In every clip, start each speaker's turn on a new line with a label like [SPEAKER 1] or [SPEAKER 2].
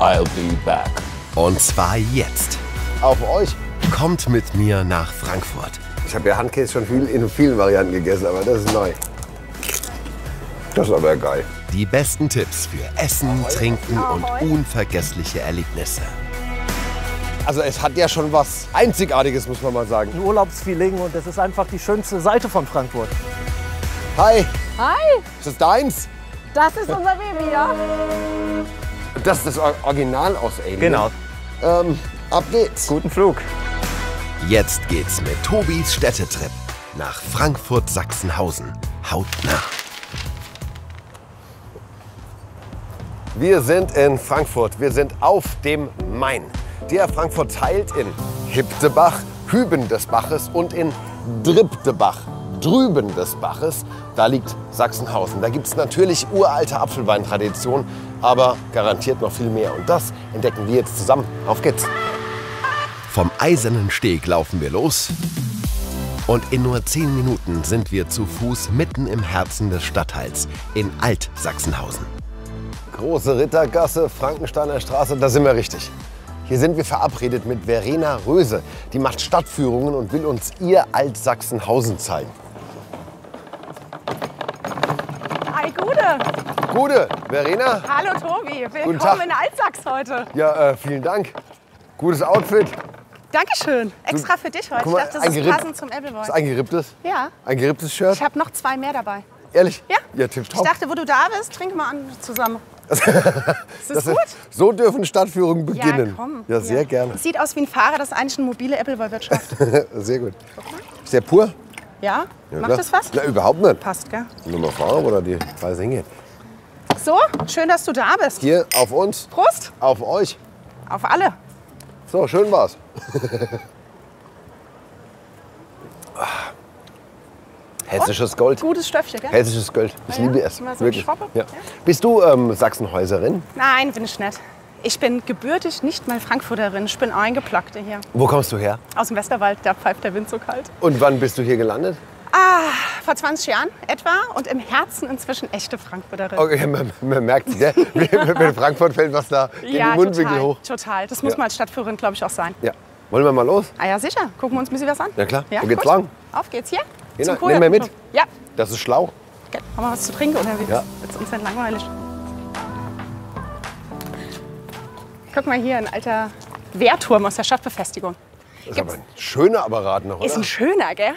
[SPEAKER 1] I'll be back.
[SPEAKER 2] Und zwar jetzt.
[SPEAKER 3] Auf euch.
[SPEAKER 2] Kommt mit mir nach Frankfurt.
[SPEAKER 3] Ich habe ja Handkäse schon viel, in vielen Varianten gegessen, aber das ist neu. Das ist aber geil.
[SPEAKER 2] Die besten Tipps für Essen, Trinken und unvergessliche Erlebnisse.
[SPEAKER 3] Also es hat ja schon was Einzigartiges, muss man mal sagen.
[SPEAKER 4] ein Urlaubsfeeling und das ist einfach die schönste Seite von Frankfurt.
[SPEAKER 3] Hi,
[SPEAKER 5] Hi,
[SPEAKER 3] ist das deins?
[SPEAKER 5] das ist unser Baby, ja?
[SPEAKER 3] Das ist das Or- Original aus Alien.
[SPEAKER 4] Genau.
[SPEAKER 3] Ähm, ab geht's.
[SPEAKER 4] Guten Flug.
[SPEAKER 2] Jetzt geht's mit Tobis Städtetrip nach Frankfurt-Sachsenhausen. Hautnah.
[SPEAKER 3] Wir sind in Frankfurt. Wir sind auf dem Main. Der Frankfurt teilt in Hiptebach, Hüben des Baches und in Dribtebach, drüben des Baches. Da liegt Sachsenhausen. Da gibt es natürlich uralte Apfelweintradition, aber garantiert noch viel mehr. Und das entdecken wir jetzt zusammen. Auf geht's.
[SPEAKER 2] Vom Eisernen Steg laufen wir los. Und in nur zehn Minuten sind wir zu Fuß mitten im Herzen des Stadtteils in Alt-Sachsenhausen.
[SPEAKER 3] Große Rittergasse, Frankensteiner Straße, da sind wir richtig. Hier sind wir verabredet mit Verena Röse. Die macht Stadtführungen und will uns ihr Alt-Sachsenhausen zeigen.
[SPEAKER 5] Gude.
[SPEAKER 3] Gute, Verena.
[SPEAKER 5] Hallo, Tobi. Willkommen in Altsachs heute.
[SPEAKER 3] Ja, äh, vielen Dank. Gutes Outfit.
[SPEAKER 5] Dankeschön. Extra für dich heute.
[SPEAKER 3] Guck mal,
[SPEAKER 5] ich dachte, das ist passend zum Appleboy.
[SPEAKER 3] Ist ein geripptes?
[SPEAKER 5] Ja.
[SPEAKER 3] Ein geripptes Shirt?
[SPEAKER 5] Ich habe noch zwei mehr dabei.
[SPEAKER 3] Ehrlich?
[SPEAKER 5] Ja.
[SPEAKER 3] Ja,
[SPEAKER 5] Ich
[SPEAKER 3] tipptopp.
[SPEAKER 5] dachte, wo du da bist, trink mal an zusammen. ist das,
[SPEAKER 3] Das
[SPEAKER 5] gut?
[SPEAKER 3] ist, so dürfen Stadtführungen beginnen.
[SPEAKER 5] Ja, komm.
[SPEAKER 3] Ja, sehr
[SPEAKER 5] Ja.
[SPEAKER 3] gerne.
[SPEAKER 5] Sieht aus wie ein Fahrer, das ist eigentlich eine mobile Appleboy-Wirtschaft.
[SPEAKER 3] Sehr gut. Ist der pur?
[SPEAKER 5] Ja?
[SPEAKER 3] Ja,
[SPEAKER 5] Macht
[SPEAKER 3] klar.
[SPEAKER 5] das was?
[SPEAKER 3] Na, überhaupt nicht.
[SPEAKER 5] Passt, gell?
[SPEAKER 3] Nur mal fragen, wo da die Reise hingeht.
[SPEAKER 5] So, schön, dass du da bist.
[SPEAKER 3] Hier auf uns,
[SPEAKER 5] Prost
[SPEAKER 3] auf euch.
[SPEAKER 5] auf alle.
[SPEAKER 3] So, schön war's. Hessisches Gold.
[SPEAKER 5] Gutes Stöffchen, gell?
[SPEAKER 3] Hessisches Gold. Ich
[SPEAKER 5] Ja, ja.
[SPEAKER 3] liebe es.
[SPEAKER 5] So
[SPEAKER 3] Wirklich. Ja. Bist du ähm, Sachsenhäuserin?
[SPEAKER 5] Nein, bin ich nicht. Ich bin gebürtig nicht mal Frankfurterin. Ich bin Eingeplackte hier.
[SPEAKER 3] Wo kommst du her?
[SPEAKER 5] Aus dem Westerwald, da pfeift der Wind so kalt.
[SPEAKER 3] Und wann bist du hier gelandet?
[SPEAKER 5] Vor 20 Jahren etwa und im Herzen inzwischen echte Frankfurterin.
[SPEAKER 3] Okay, man, man merkt, gell? wenn Frankfurt fällt, was da gegen
[SPEAKER 5] ja,
[SPEAKER 3] den Mundwinkel
[SPEAKER 5] total,
[SPEAKER 3] hoch.
[SPEAKER 5] total. Das muss
[SPEAKER 3] Ja.
[SPEAKER 5] man als Stadtführerin, glaube ich, auch sein.
[SPEAKER 3] Ja. Wollen wir mal los?
[SPEAKER 5] Ah ja, sicher. Gucken wir uns ein bisschen was an.
[SPEAKER 3] Ja, klar.
[SPEAKER 5] Ja,
[SPEAKER 3] Wo geht's
[SPEAKER 5] gut.
[SPEAKER 3] lang?
[SPEAKER 5] Auf geht's hier.
[SPEAKER 3] Genau. Nehmen wir mit.
[SPEAKER 5] Ja.
[SPEAKER 3] Das ist schlau.
[SPEAKER 5] Gell. Haben wir was zu trinken oder
[SPEAKER 3] Ja.
[SPEAKER 5] wird es uns denn langweilig? Guck mal hier, ein alter Wehrturm aus der Stadtbefestigung.
[SPEAKER 3] Das ist aber ein schöner Apparat noch,
[SPEAKER 5] Ist
[SPEAKER 3] oder?
[SPEAKER 5] ein schöner, gell?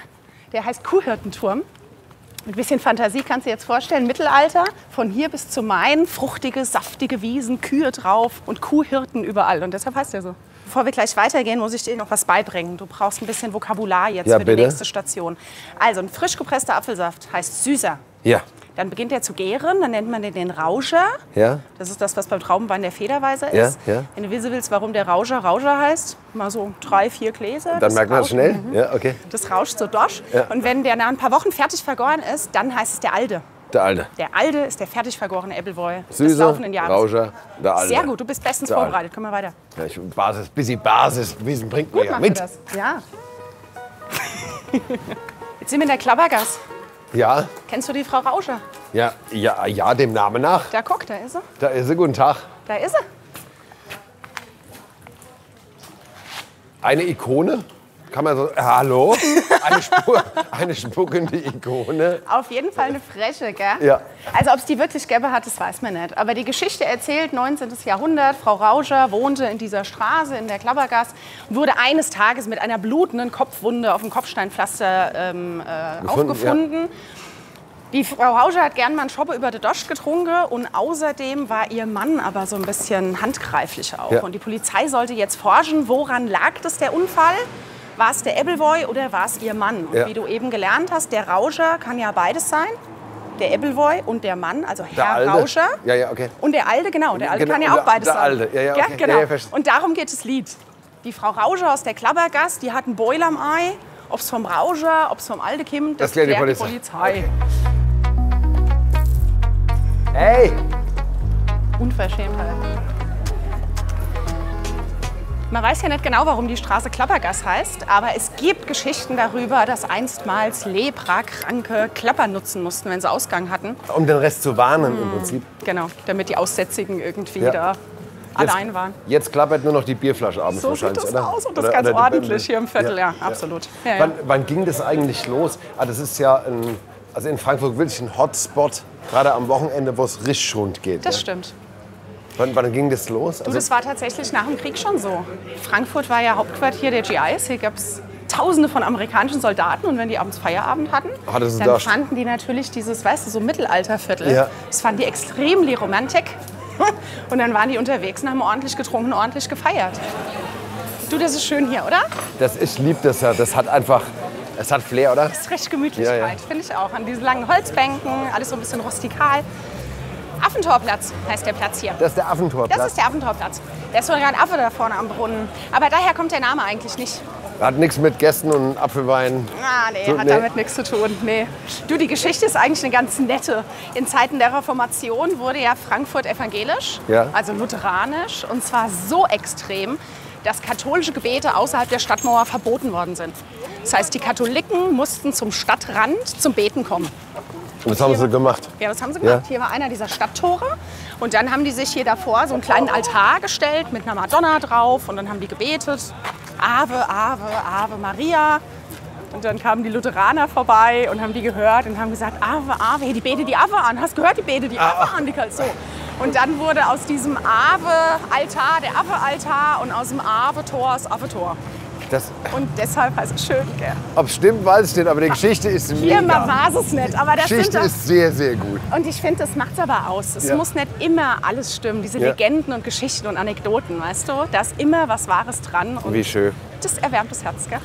[SPEAKER 5] Der heißt Kuhhirtenturm. Mit ein bisschen Fantasie kannst du dir jetzt vorstellen, Mittelalter, von hier bis zum Main, fruchtige, saftige Wiesen, Kühe drauf und Kuhhirten überall. Und deshalb heißt er so. Bevor wir gleich weitergehen, muss ich dir noch was beibringen. Du brauchst ein bisschen Vokabular jetzt
[SPEAKER 3] Ja,
[SPEAKER 5] für die
[SPEAKER 3] bitte.
[SPEAKER 5] nächste Station. Also, ein frisch gepresster Apfelsaft heißt süßer.
[SPEAKER 3] Ja.
[SPEAKER 5] Dann beginnt er zu gären, dann nennt man den den Rauscher.
[SPEAKER 3] Ja.
[SPEAKER 5] Das ist das, was beim Traubenwein der Federweiser
[SPEAKER 3] Ja,
[SPEAKER 5] ist.
[SPEAKER 3] ja.
[SPEAKER 5] Wenn du wissen willst, warum der Rauscher Rauscher heißt, mal so drei, vier Gläser.
[SPEAKER 3] Dann merkt man es
[SPEAKER 5] Rauschen-
[SPEAKER 3] schnell.
[SPEAKER 5] Mhm.
[SPEAKER 3] Ja, okay.
[SPEAKER 5] Das rauscht so dosch.
[SPEAKER 3] Ja.
[SPEAKER 5] Und wenn der nach ein paar Wochen fertig vergoren ist, dann heißt es der Alde.
[SPEAKER 3] Der Alte.
[SPEAKER 5] Der Alde ist der fertig vergorene Appleboy des
[SPEAKER 3] Süßer,
[SPEAKER 5] laufenden Jahres.
[SPEAKER 3] Rauscher, der Alte.
[SPEAKER 5] Sehr gut, du bist bestens
[SPEAKER 3] Alte.
[SPEAKER 5] vorbereitet. Können wir weiter.
[SPEAKER 3] Ja, ich, Basis, bisschen Basiswissen bringt
[SPEAKER 5] Gut
[SPEAKER 3] ja
[SPEAKER 5] machst
[SPEAKER 3] mit.
[SPEAKER 5] das. Ja. Jetzt sind wir in der Klappergasse.
[SPEAKER 3] Ja,
[SPEAKER 5] Kennst du die Frau Rauscher?
[SPEAKER 3] ja, ja, ja, dem Namen nach.
[SPEAKER 5] Da guck, da ist sie.
[SPEAKER 3] Da ist sie, guten Tag.
[SPEAKER 5] Da ist sie.
[SPEAKER 3] Eine Ikone? Kann man so, äh, hallo? Eine, Spur, eine spuckende Ikone.
[SPEAKER 5] Auf jeden Fall eine freche, gell?
[SPEAKER 3] Ja.
[SPEAKER 5] Also ob es die wirklich gäbe hat, das weiß man nicht. Aber die Geschichte erzählt, 19. Jahrhundert, Frau Rauscher wohnte in dieser Straße in der Klappergasse und wurde eines Tages mit einer blutenden Kopfwunde auf dem Kopfsteinpflaster ähm, äh,
[SPEAKER 3] Gefunden,
[SPEAKER 5] aufgefunden. Die Frau Rauscher hat gern mal einen Schoppe über die Dosch getrunken und außerdem war ihr Mann aber so ein bisschen handgreiflich auch.
[SPEAKER 3] Ja.
[SPEAKER 5] Und die Polizei sollte jetzt forschen, woran lag das der Unfall? War es der Appleboy oder war es ihr Mann? Und
[SPEAKER 3] Ja.
[SPEAKER 5] wie du eben gelernt hast, der Rauscher kann ja beides sein. Der Appleboy und der Mann, also
[SPEAKER 3] Der
[SPEAKER 5] Herr
[SPEAKER 3] Alte.
[SPEAKER 5] Rauscher.
[SPEAKER 3] Ja, ja, okay.
[SPEAKER 5] Und der Alte, genau. Der Alte
[SPEAKER 3] Genau,
[SPEAKER 5] kann ja
[SPEAKER 3] der-
[SPEAKER 5] auch beides
[SPEAKER 3] der
[SPEAKER 5] sein.
[SPEAKER 3] Alte. Ja, ja, okay.
[SPEAKER 5] genau.
[SPEAKER 3] Ja, ja, verstehe.
[SPEAKER 5] und darum geht das Lied. Die Frau Rauscher aus der Klappergasse, die hat einen Beul am Ei. Ob es vom Rauscher, ob es vom Alte kommt, das,
[SPEAKER 3] Das klärt die
[SPEAKER 5] klärt
[SPEAKER 3] Polizei. Hey!
[SPEAKER 5] Unverschämtheit. Man weiß ja nicht genau, warum die Straße Klappergass heißt, aber es gibt Geschichten darüber, dass einstmals Lepra-Kranke Klapper nutzen mussten, wenn sie Ausgang hatten.
[SPEAKER 3] Um den Rest zu warnen im Prinzip.
[SPEAKER 5] Genau, damit die Aussätzigen irgendwie
[SPEAKER 3] Ja.
[SPEAKER 5] da allein waren.
[SPEAKER 3] Jetzt klappert nur noch die Bierflasche abends
[SPEAKER 5] So sieht
[SPEAKER 3] wahrscheinlich,
[SPEAKER 5] das
[SPEAKER 3] oder?
[SPEAKER 5] aus und das
[SPEAKER 3] Oder-
[SPEAKER 5] ganz
[SPEAKER 3] oder
[SPEAKER 5] ordentlich hier im Viertel, ja, absolut. Ja, ja.
[SPEAKER 3] Wann, wann ging das eigentlich los? Ah, das ist ja ein, also in Frankfurt wirklich ein Hotspot, gerade am Wochenende, wo es richtig rund geht.
[SPEAKER 5] Das stimmt.
[SPEAKER 3] Wann, wann ging das los?
[SPEAKER 5] Du,
[SPEAKER 3] Also,
[SPEAKER 5] das war tatsächlich nach dem Krieg schon so. Frankfurt war ja Hauptquartier der GIs. Hier gab es Tausende von amerikanischen Soldaten und wenn die abends Feierabend hatten,
[SPEAKER 3] Hatte sie
[SPEAKER 5] dann
[SPEAKER 3] da-
[SPEAKER 5] fanden die natürlich dieses, weißt du, so Mittelalterviertel.
[SPEAKER 3] Ja.
[SPEAKER 5] Das fanden die extrem die Romantik. Und dann waren die unterwegs und haben ordentlich getrunken, ordentlich gefeiert. Du, das ist schön hier, oder?
[SPEAKER 3] das, ich liebe das ja. Das hat einfach, es hat Flair, oder?
[SPEAKER 5] Das ist recht Gemütlichkeit,
[SPEAKER 3] Ja, ja.
[SPEAKER 5] finde ich auch. An diesen langen Holzbänken, alles so ein bisschen rustikal. Affentorplatz heißt der Platz hier.
[SPEAKER 3] Das ist der Affentorplatz.
[SPEAKER 5] Das ist der Affentorplatz. Da ist sogar ein Affe da vorne am Brunnen. Aber daher kommt der Name eigentlich nicht.
[SPEAKER 3] Hat nichts mit Gästen und Apfelwein.
[SPEAKER 5] Ah, nee,
[SPEAKER 3] So,
[SPEAKER 5] hat
[SPEAKER 3] nee.
[SPEAKER 5] damit nichts zu tun. Nee. Du, die Geschichte ist eigentlich eine ganz nette. In Zeiten der Reformation wurde ja Frankfurt evangelisch,
[SPEAKER 3] Ja.
[SPEAKER 5] also lutheranisch. Und zwar so extrem, dass katholische Gebete außerhalb der Stadtmauer verboten worden sind. Das heißt, die Katholiken mussten zum Stadtrand zum Beten kommen.
[SPEAKER 3] Das haben sie gemacht.
[SPEAKER 5] Ja, das haben sie gemacht.
[SPEAKER 3] Ja.
[SPEAKER 5] Hier war einer dieser Stadttore. Und dann haben die sich hier davor so einen kleinen Altar gestellt mit einer Madonna drauf. Und dann haben die gebetet. Ave, Ave, Ave Maria. Und dann kamen die Lutheraner vorbei und haben die gehört und haben gesagt, Ave, Ave, die bete die Ave an. Hast gehört, die bete die Ave an, die so. Und dann wurde aus diesem Ave-Altar der Ave-Altar und aus dem Ave-Tor das Ave-Tor.
[SPEAKER 3] Das,
[SPEAKER 5] Und deshalb heißt es schön, gell?
[SPEAKER 3] ob es stimmt, weiß ich nicht, aber die Geschichte ist
[SPEAKER 5] Hier mal
[SPEAKER 3] mega.
[SPEAKER 5] war es nicht, aber das
[SPEAKER 3] Geschichte ist sehr, sehr gut.
[SPEAKER 5] Und ich finde, das macht es aber aus. Es
[SPEAKER 3] Ja.
[SPEAKER 5] muss nicht immer alles stimmen. Diese
[SPEAKER 3] Ja.
[SPEAKER 5] Legenden und Geschichten und Anekdoten, weißt du? Da ist immer was Wahres dran. Und
[SPEAKER 3] Wie schön.
[SPEAKER 5] das erwärmt das Herz, gell?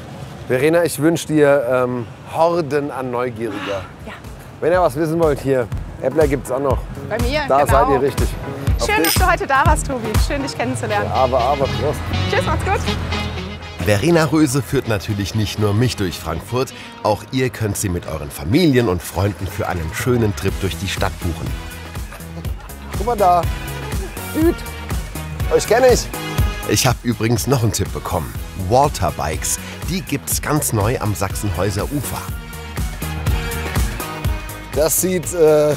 [SPEAKER 3] Verena, ich wünsche dir ähm, Horden an Neugieriger.
[SPEAKER 5] Ja.
[SPEAKER 3] Wenn ihr was wissen wollt, hier, Äppler gibt es auch noch.
[SPEAKER 5] Bei mir,
[SPEAKER 3] Da
[SPEAKER 5] genau.
[SPEAKER 3] seid ihr richtig.
[SPEAKER 5] Schön, dass du heute da warst, Tobi. Schön, dich kennenzulernen.
[SPEAKER 3] Aber, aber, Prost.
[SPEAKER 5] Tschüss, macht's gut.
[SPEAKER 2] Verena Röse führt natürlich nicht nur mich durch Frankfurt, auch ihr könnt sie mit euren Familien und Freunden für einen schönen Trip durch die Stadt buchen.
[SPEAKER 3] Guck mal da. Üt. Euch kenne ich.
[SPEAKER 2] Ich habe übrigens noch einen Tipp bekommen. Waterbikes, die gibt's ganz neu am Sachsenhäuser Ufer.
[SPEAKER 3] Das sieht äh,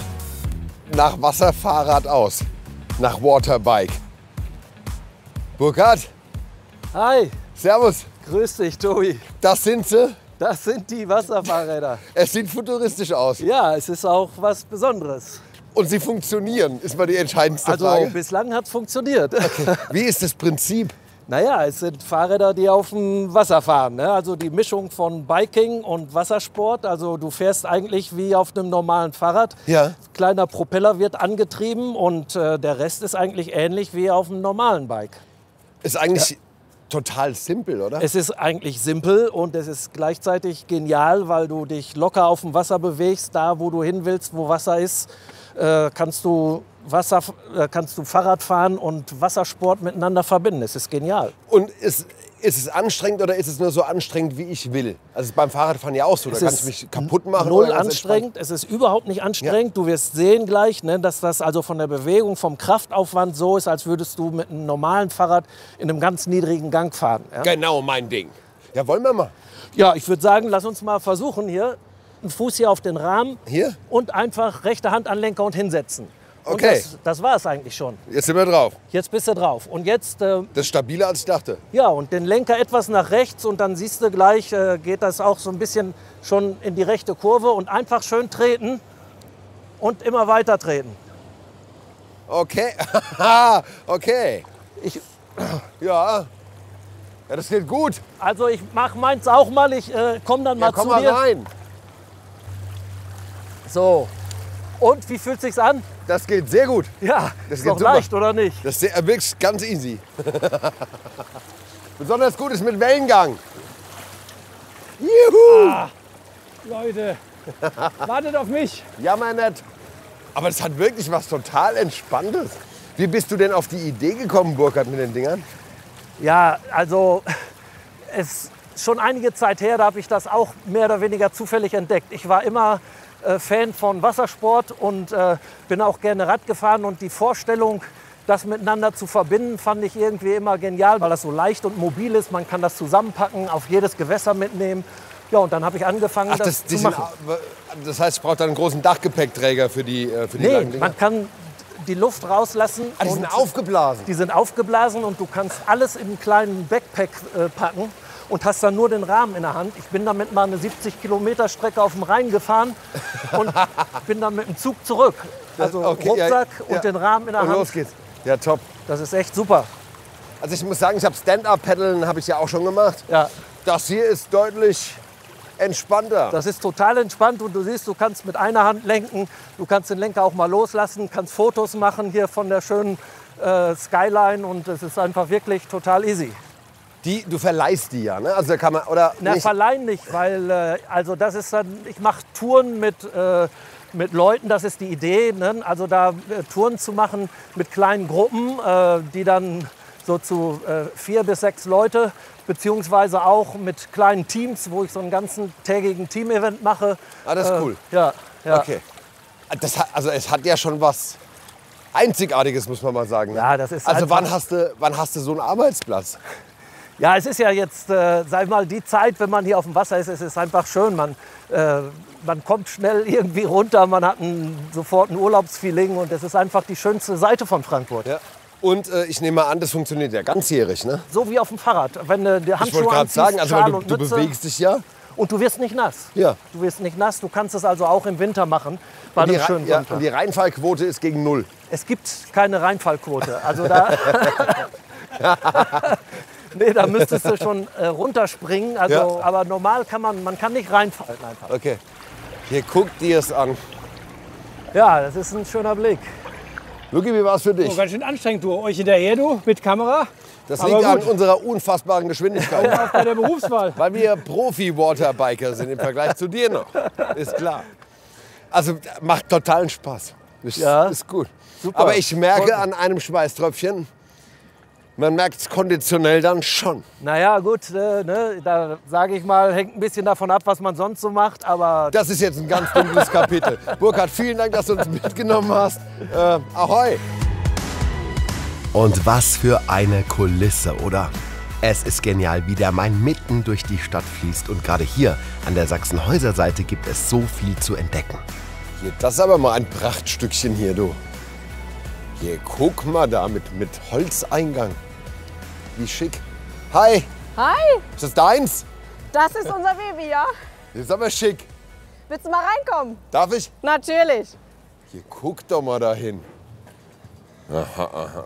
[SPEAKER 3] nach Wasserfahrrad aus. Nach Waterbike. Burkhard,
[SPEAKER 4] Hi,
[SPEAKER 3] Servus.
[SPEAKER 4] grüß dich, Tobi.
[SPEAKER 3] Das sind sie.
[SPEAKER 4] Das sind die Wasserfahrräder.
[SPEAKER 3] Es sieht futuristisch aus.
[SPEAKER 4] Ja, es ist auch was Besonderes.
[SPEAKER 3] Und sie funktionieren, ist mal die entscheidendste
[SPEAKER 4] Also
[SPEAKER 3] Frage.
[SPEAKER 4] bislang hat es funktioniert.
[SPEAKER 3] Wie ist das Prinzip?
[SPEAKER 4] Naja, es sind Fahrräder, die auf dem Wasser fahren. Ne? Also die Mischung von Biking und Wassersport. Also du fährst eigentlich wie auf einem normalen Fahrrad.
[SPEAKER 3] Ja.
[SPEAKER 4] Kleiner Propeller wird angetrieben und äh, der Rest ist eigentlich ähnlich wie auf einem normalen Bike.
[SPEAKER 3] Ist eigentlich total simpel, oder?
[SPEAKER 4] Es ist eigentlich simpel und es ist gleichzeitig genial, weil du dich locker auf dem Wasser bewegst. Da, wo du hin willst, wo Wasser ist, äh, kannst, du Wasser, äh, kannst du Fahrrad fahren und Wassersport miteinander verbinden. Es ist genial.
[SPEAKER 3] Und ist, ist es anstrengend oder ist es nur so anstrengend, wie ich will? Also ist beim Fahrradfahren ja auch so. Da
[SPEAKER 4] Es
[SPEAKER 3] kann ich
[SPEAKER 4] ist
[SPEAKER 3] mich kaputt machen.
[SPEAKER 4] Null anstrengend. Es ist überhaupt nicht anstrengend. Du wirst sehen gleich, ne, dass das also von der Bewegung, vom Kraftaufwand so ist, als würdest du mit einem normalen Fahrrad in einem ganz niedrigen Gang fahren. Ja.
[SPEAKER 3] Genau mein Ding. Ja, wollen wir mal.
[SPEAKER 4] ja ich würde sagen, lass uns mal versuchen hier. Einen Fuß hier auf den Rahmen
[SPEAKER 3] Hier?
[SPEAKER 4] und einfach rechte Hand an Lenker und hinsetzen.
[SPEAKER 3] Okay.
[SPEAKER 4] das, das war es eigentlich schon.
[SPEAKER 3] Jetzt sind wir drauf.
[SPEAKER 4] Jetzt bist du drauf. Und jetzt, äh,
[SPEAKER 3] Das ist stabiler, als ich dachte.
[SPEAKER 4] ja, und den Lenker etwas nach rechts und dann siehst du gleich, äh, geht das auch so ein bisschen schon in die rechte Kurve und einfach schön treten und immer weiter treten.
[SPEAKER 3] Okay. okay.
[SPEAKER 4] Ich,
[SPEAKER 3] Ja. Ja, das geht gut.
[SPEAKER 4] also ich mache meins auch mal, ich äh, komme dann mal
[SPEAKER 3] Ja, komm
[SPEAKER 4] zu
[SPEAKER 3] mal
[SPEAKER 4] dir.
[SPEAKER 3] rein.
[SPEAKER 4] So. Und wie fühlt sich's an?
[SPEAKER 3] Das geht sehr gut.
[SPEAKER 4] Ja,
[SPEAKER 3] Das
[SPEAKER 4] ist
[SPEAKER 3] geht
[SPEAKER 4] doch
[SPEAKER 3] super.
[SPEAKER 4] leicht, oder nicht?
[SPEAKER 3] Das ist sehr, wirklich ganz easy. Besonders gut ist mit Wellengang. Juhu!
[SPEAKER 4] Leute, wartet auf mich.
[SPEAKER 3] Jammer nicht. Aber das hat wirklich was total Entspanntes. Wie bist du denn auf die Idee gekommen, Burkhard, mit den Dingern?
[SPEAKER 4] Ja, also es schon einige Zeit her, da habe ich das auch mehr oder weniger zufällig entdeckt. Ich war immer äh, Fan von Wassersport und äh, bin auch gerne Rad gefahren und die Vorstellung, das miteinander zu verbinden, fand ich irgendwie immer genial, weil das so leicht und mobil ist. Man kann das zusammenpacken, auf jedes Gewässer mitnehmen. Ja, und dann habe ich angefangen,
[SPEAKER 3] Ach,
[SPEAKER 4] das,
[SPEAKER 3] das,
[SPEAKER 4] zu
[SPEAKER 3] sind,
[SPEAKER 4] machen.
[SPEAKER 3] das heißt, brauche dann einen großen Dachgepäckträger für die, äh, für die
[SPEAKER 4] Nee, man kann die Luft rauslassen.
[SPEAKER 3] Ah, die sind aufgeblasen.
[SPEAKER 4] die sind aufgeblasen und du kannst alles in einen kleinen Backpack äh, packen und hast dann nur den Rahmen in der Hand. Ich bin damit mal eine 70 Kilometer Strecke auf dem Rhein gefahren und bin dann mit dem Zug zurück. Also
[SPEAKER 3] Okay, ja,
[SPEAKER 4] Rucksack
[SPEAKER 3] ja.
[SPEAKER 4] und den Rahmen in der
[SPEAKER 3] Und
[SPEAKER 4] Hand.
[SPEAKER 3] los geht's. Ja, top.
[SPEAKER 4] Das ist echt super.
[SPEAKER 3] Also ich muss sagen, ich habe Stand-Up-Paddeln habe ich ja auch schon gemacht.
[SPEAKER 4] Ja,
[SPEAKER 3] Das hier ist deutlich entspannter.
[SPEAKER 4] das ist total entspannt und du siehst, du kannst mit einer Hand lenken, du kannst den Lenker auch mal loslassen, kannst Fotos machen hier von der schönen äh, Skyline und es ist einfach wirklich total easy.
[SPEAKER 3] Die, du verleihst die ja, ne? Also da kann man, oder
[SPEAKER 4] Na,
[SPEAKER 3] nicht?
[SPEAKER 4] verleihen nicht, weil äh, also das ist dann, ich mache Touren mit, äh, mit Leuten, das ist die Idee. Ne? Also da äh, Touren zu machen mit kleinen Gruppen, äh, die dann so zu äh, vier bis sechs Leute, beziehungsweise auch mit kleinen Teams, wo ich so einen ganzen tägigen Team-Event mache.
[SPEAKER 3] Ah, das ist cool.
[SPEAKER 4] Ja, ja.
[SPEAKER 3] Okay. Das hat, also es hat ja schon was Einzigartiges, muss man mal sagen. ne?
[SPEAKER 4] Ja, das ist
[SPEAKER 3] also wann hast, du, wann hast du so einen Arbeitsplatz?
[SPEAKER 4] Ja, es ist ja jetzt, äh, sag ich mal, die Zeit, wenn man hier auf dem Wasser ist, es ist einfach schön. Man, äh, man kommt schnell irgendwie runter, man hat ein, sofort ein Urlaubsfeeling und es ist einfach die schönste Seite von Frankfurt.
[SPEAKER 3] Ja. Und äh, ich nehme mal an, das funktioniert ja ganzjährig, ne?
[SPEAKER 4] So wie auf dem Fahrrad. Wenn du die
[SPEAKER 3] Ich
[SPEAKER 4] Handschuhe
[SPEAKER 3] wollte gerade sagen, also
[SPEAKER 4] Schal
[SPEAKER 3] du, du
[SPEAKER 4] Mütze
[SPEAKER 3] bewegst dich ja.
[SPEAKER 4] und du wirst nicht nass.
[SPEAKER 3] Ja.
[SPEAKER 4] Du wirst nicht nass. Du kannst es also auch im Winter machen, bei einem schönen
[SPEAKER 3] ja,
[SPEAKER 4] Sonntag.
[SPEAKER 3] und die Reinfallquote ist gegen null.
[SPEAKER 4] Es gibt keine Reinfallquote. Also da, nee, da müsstest du schon äh, runterspringen. Also,
[SPEAKER 3] Ja.
[SPEAKER 4] Aber normal kann man, man kann nicht reinfallen einfach.
[SPEAKER 3] Okay. Hier, guck dir es an.
[SPEAKER 4] Ja, das ist ein schöner Blick.
[SPEAKER 3] Luki, wie war es für
[SPEAKER 1] Oh,
[SPEAKER 3] dich?
[SPEAKER 1] ganz schön anstrengend, du. Euch hinterher, du, mit Kamera.
[SPEAKER 3] Das
[SPEAKER 1] aber
[SPEAKER 3] liegt an unserer unfassbaren Geschwindigkeit.
[SPEAKER 1] Auch bei der Berufswahl.
[SPEAKER 3] Weil wir Profi-Waterbiker sind im Vergleich zu dir noch. Ist klar. Also macht totalen Spaß. Ist,
[SPEAKER 4] Ja.
[SPEAKER 3] ist gut.
[SPEAKER 4] Super.
[SPEAKER 3] Aber ich merke an einem Schweißtröpfchen, man merkt es konditionell dann schon.
[SPEAKER 4] Naja, gut, äh, ne, da sage ich mal, hängt ein bisschen davon ab, was man sonst so macht. Aber
[SPEAKER 3] Das ist jetzt ein ganz dunkles Kapitel. Burkhard, vielen Dank, dass du uns mitgenommen hast. Äh, ahoi!
[SPEAKER 2] Und was für eine Kulisse, oder? Es ist genial, wie der Main mitten durch die Stadt fließt. Und gerade hier an der Sachsenhäuser Seite gibt es so viel zu entdecken.
[SPEAKER 3] Hier, das ist aber mal ein Prachtstückchen hier, du. Hier, guck mal da mit, mit Holzeingang. Wie schick. Hi,
[SPEAKER 6] Hi,
[SPEAKER 3] ist das deins?
[SPEAKER 6] das ist unser Baby, ja?
[SPEAKER 3] Das ist aber schick.
[SPEAKER 6] Willst du mal reinkommen?
[SPEAKER 3] Darf ich?
[SPEAKER 6] Natürlich.
[SPEAKER 3] Hier, guck doch mal dahin. Aha, aha.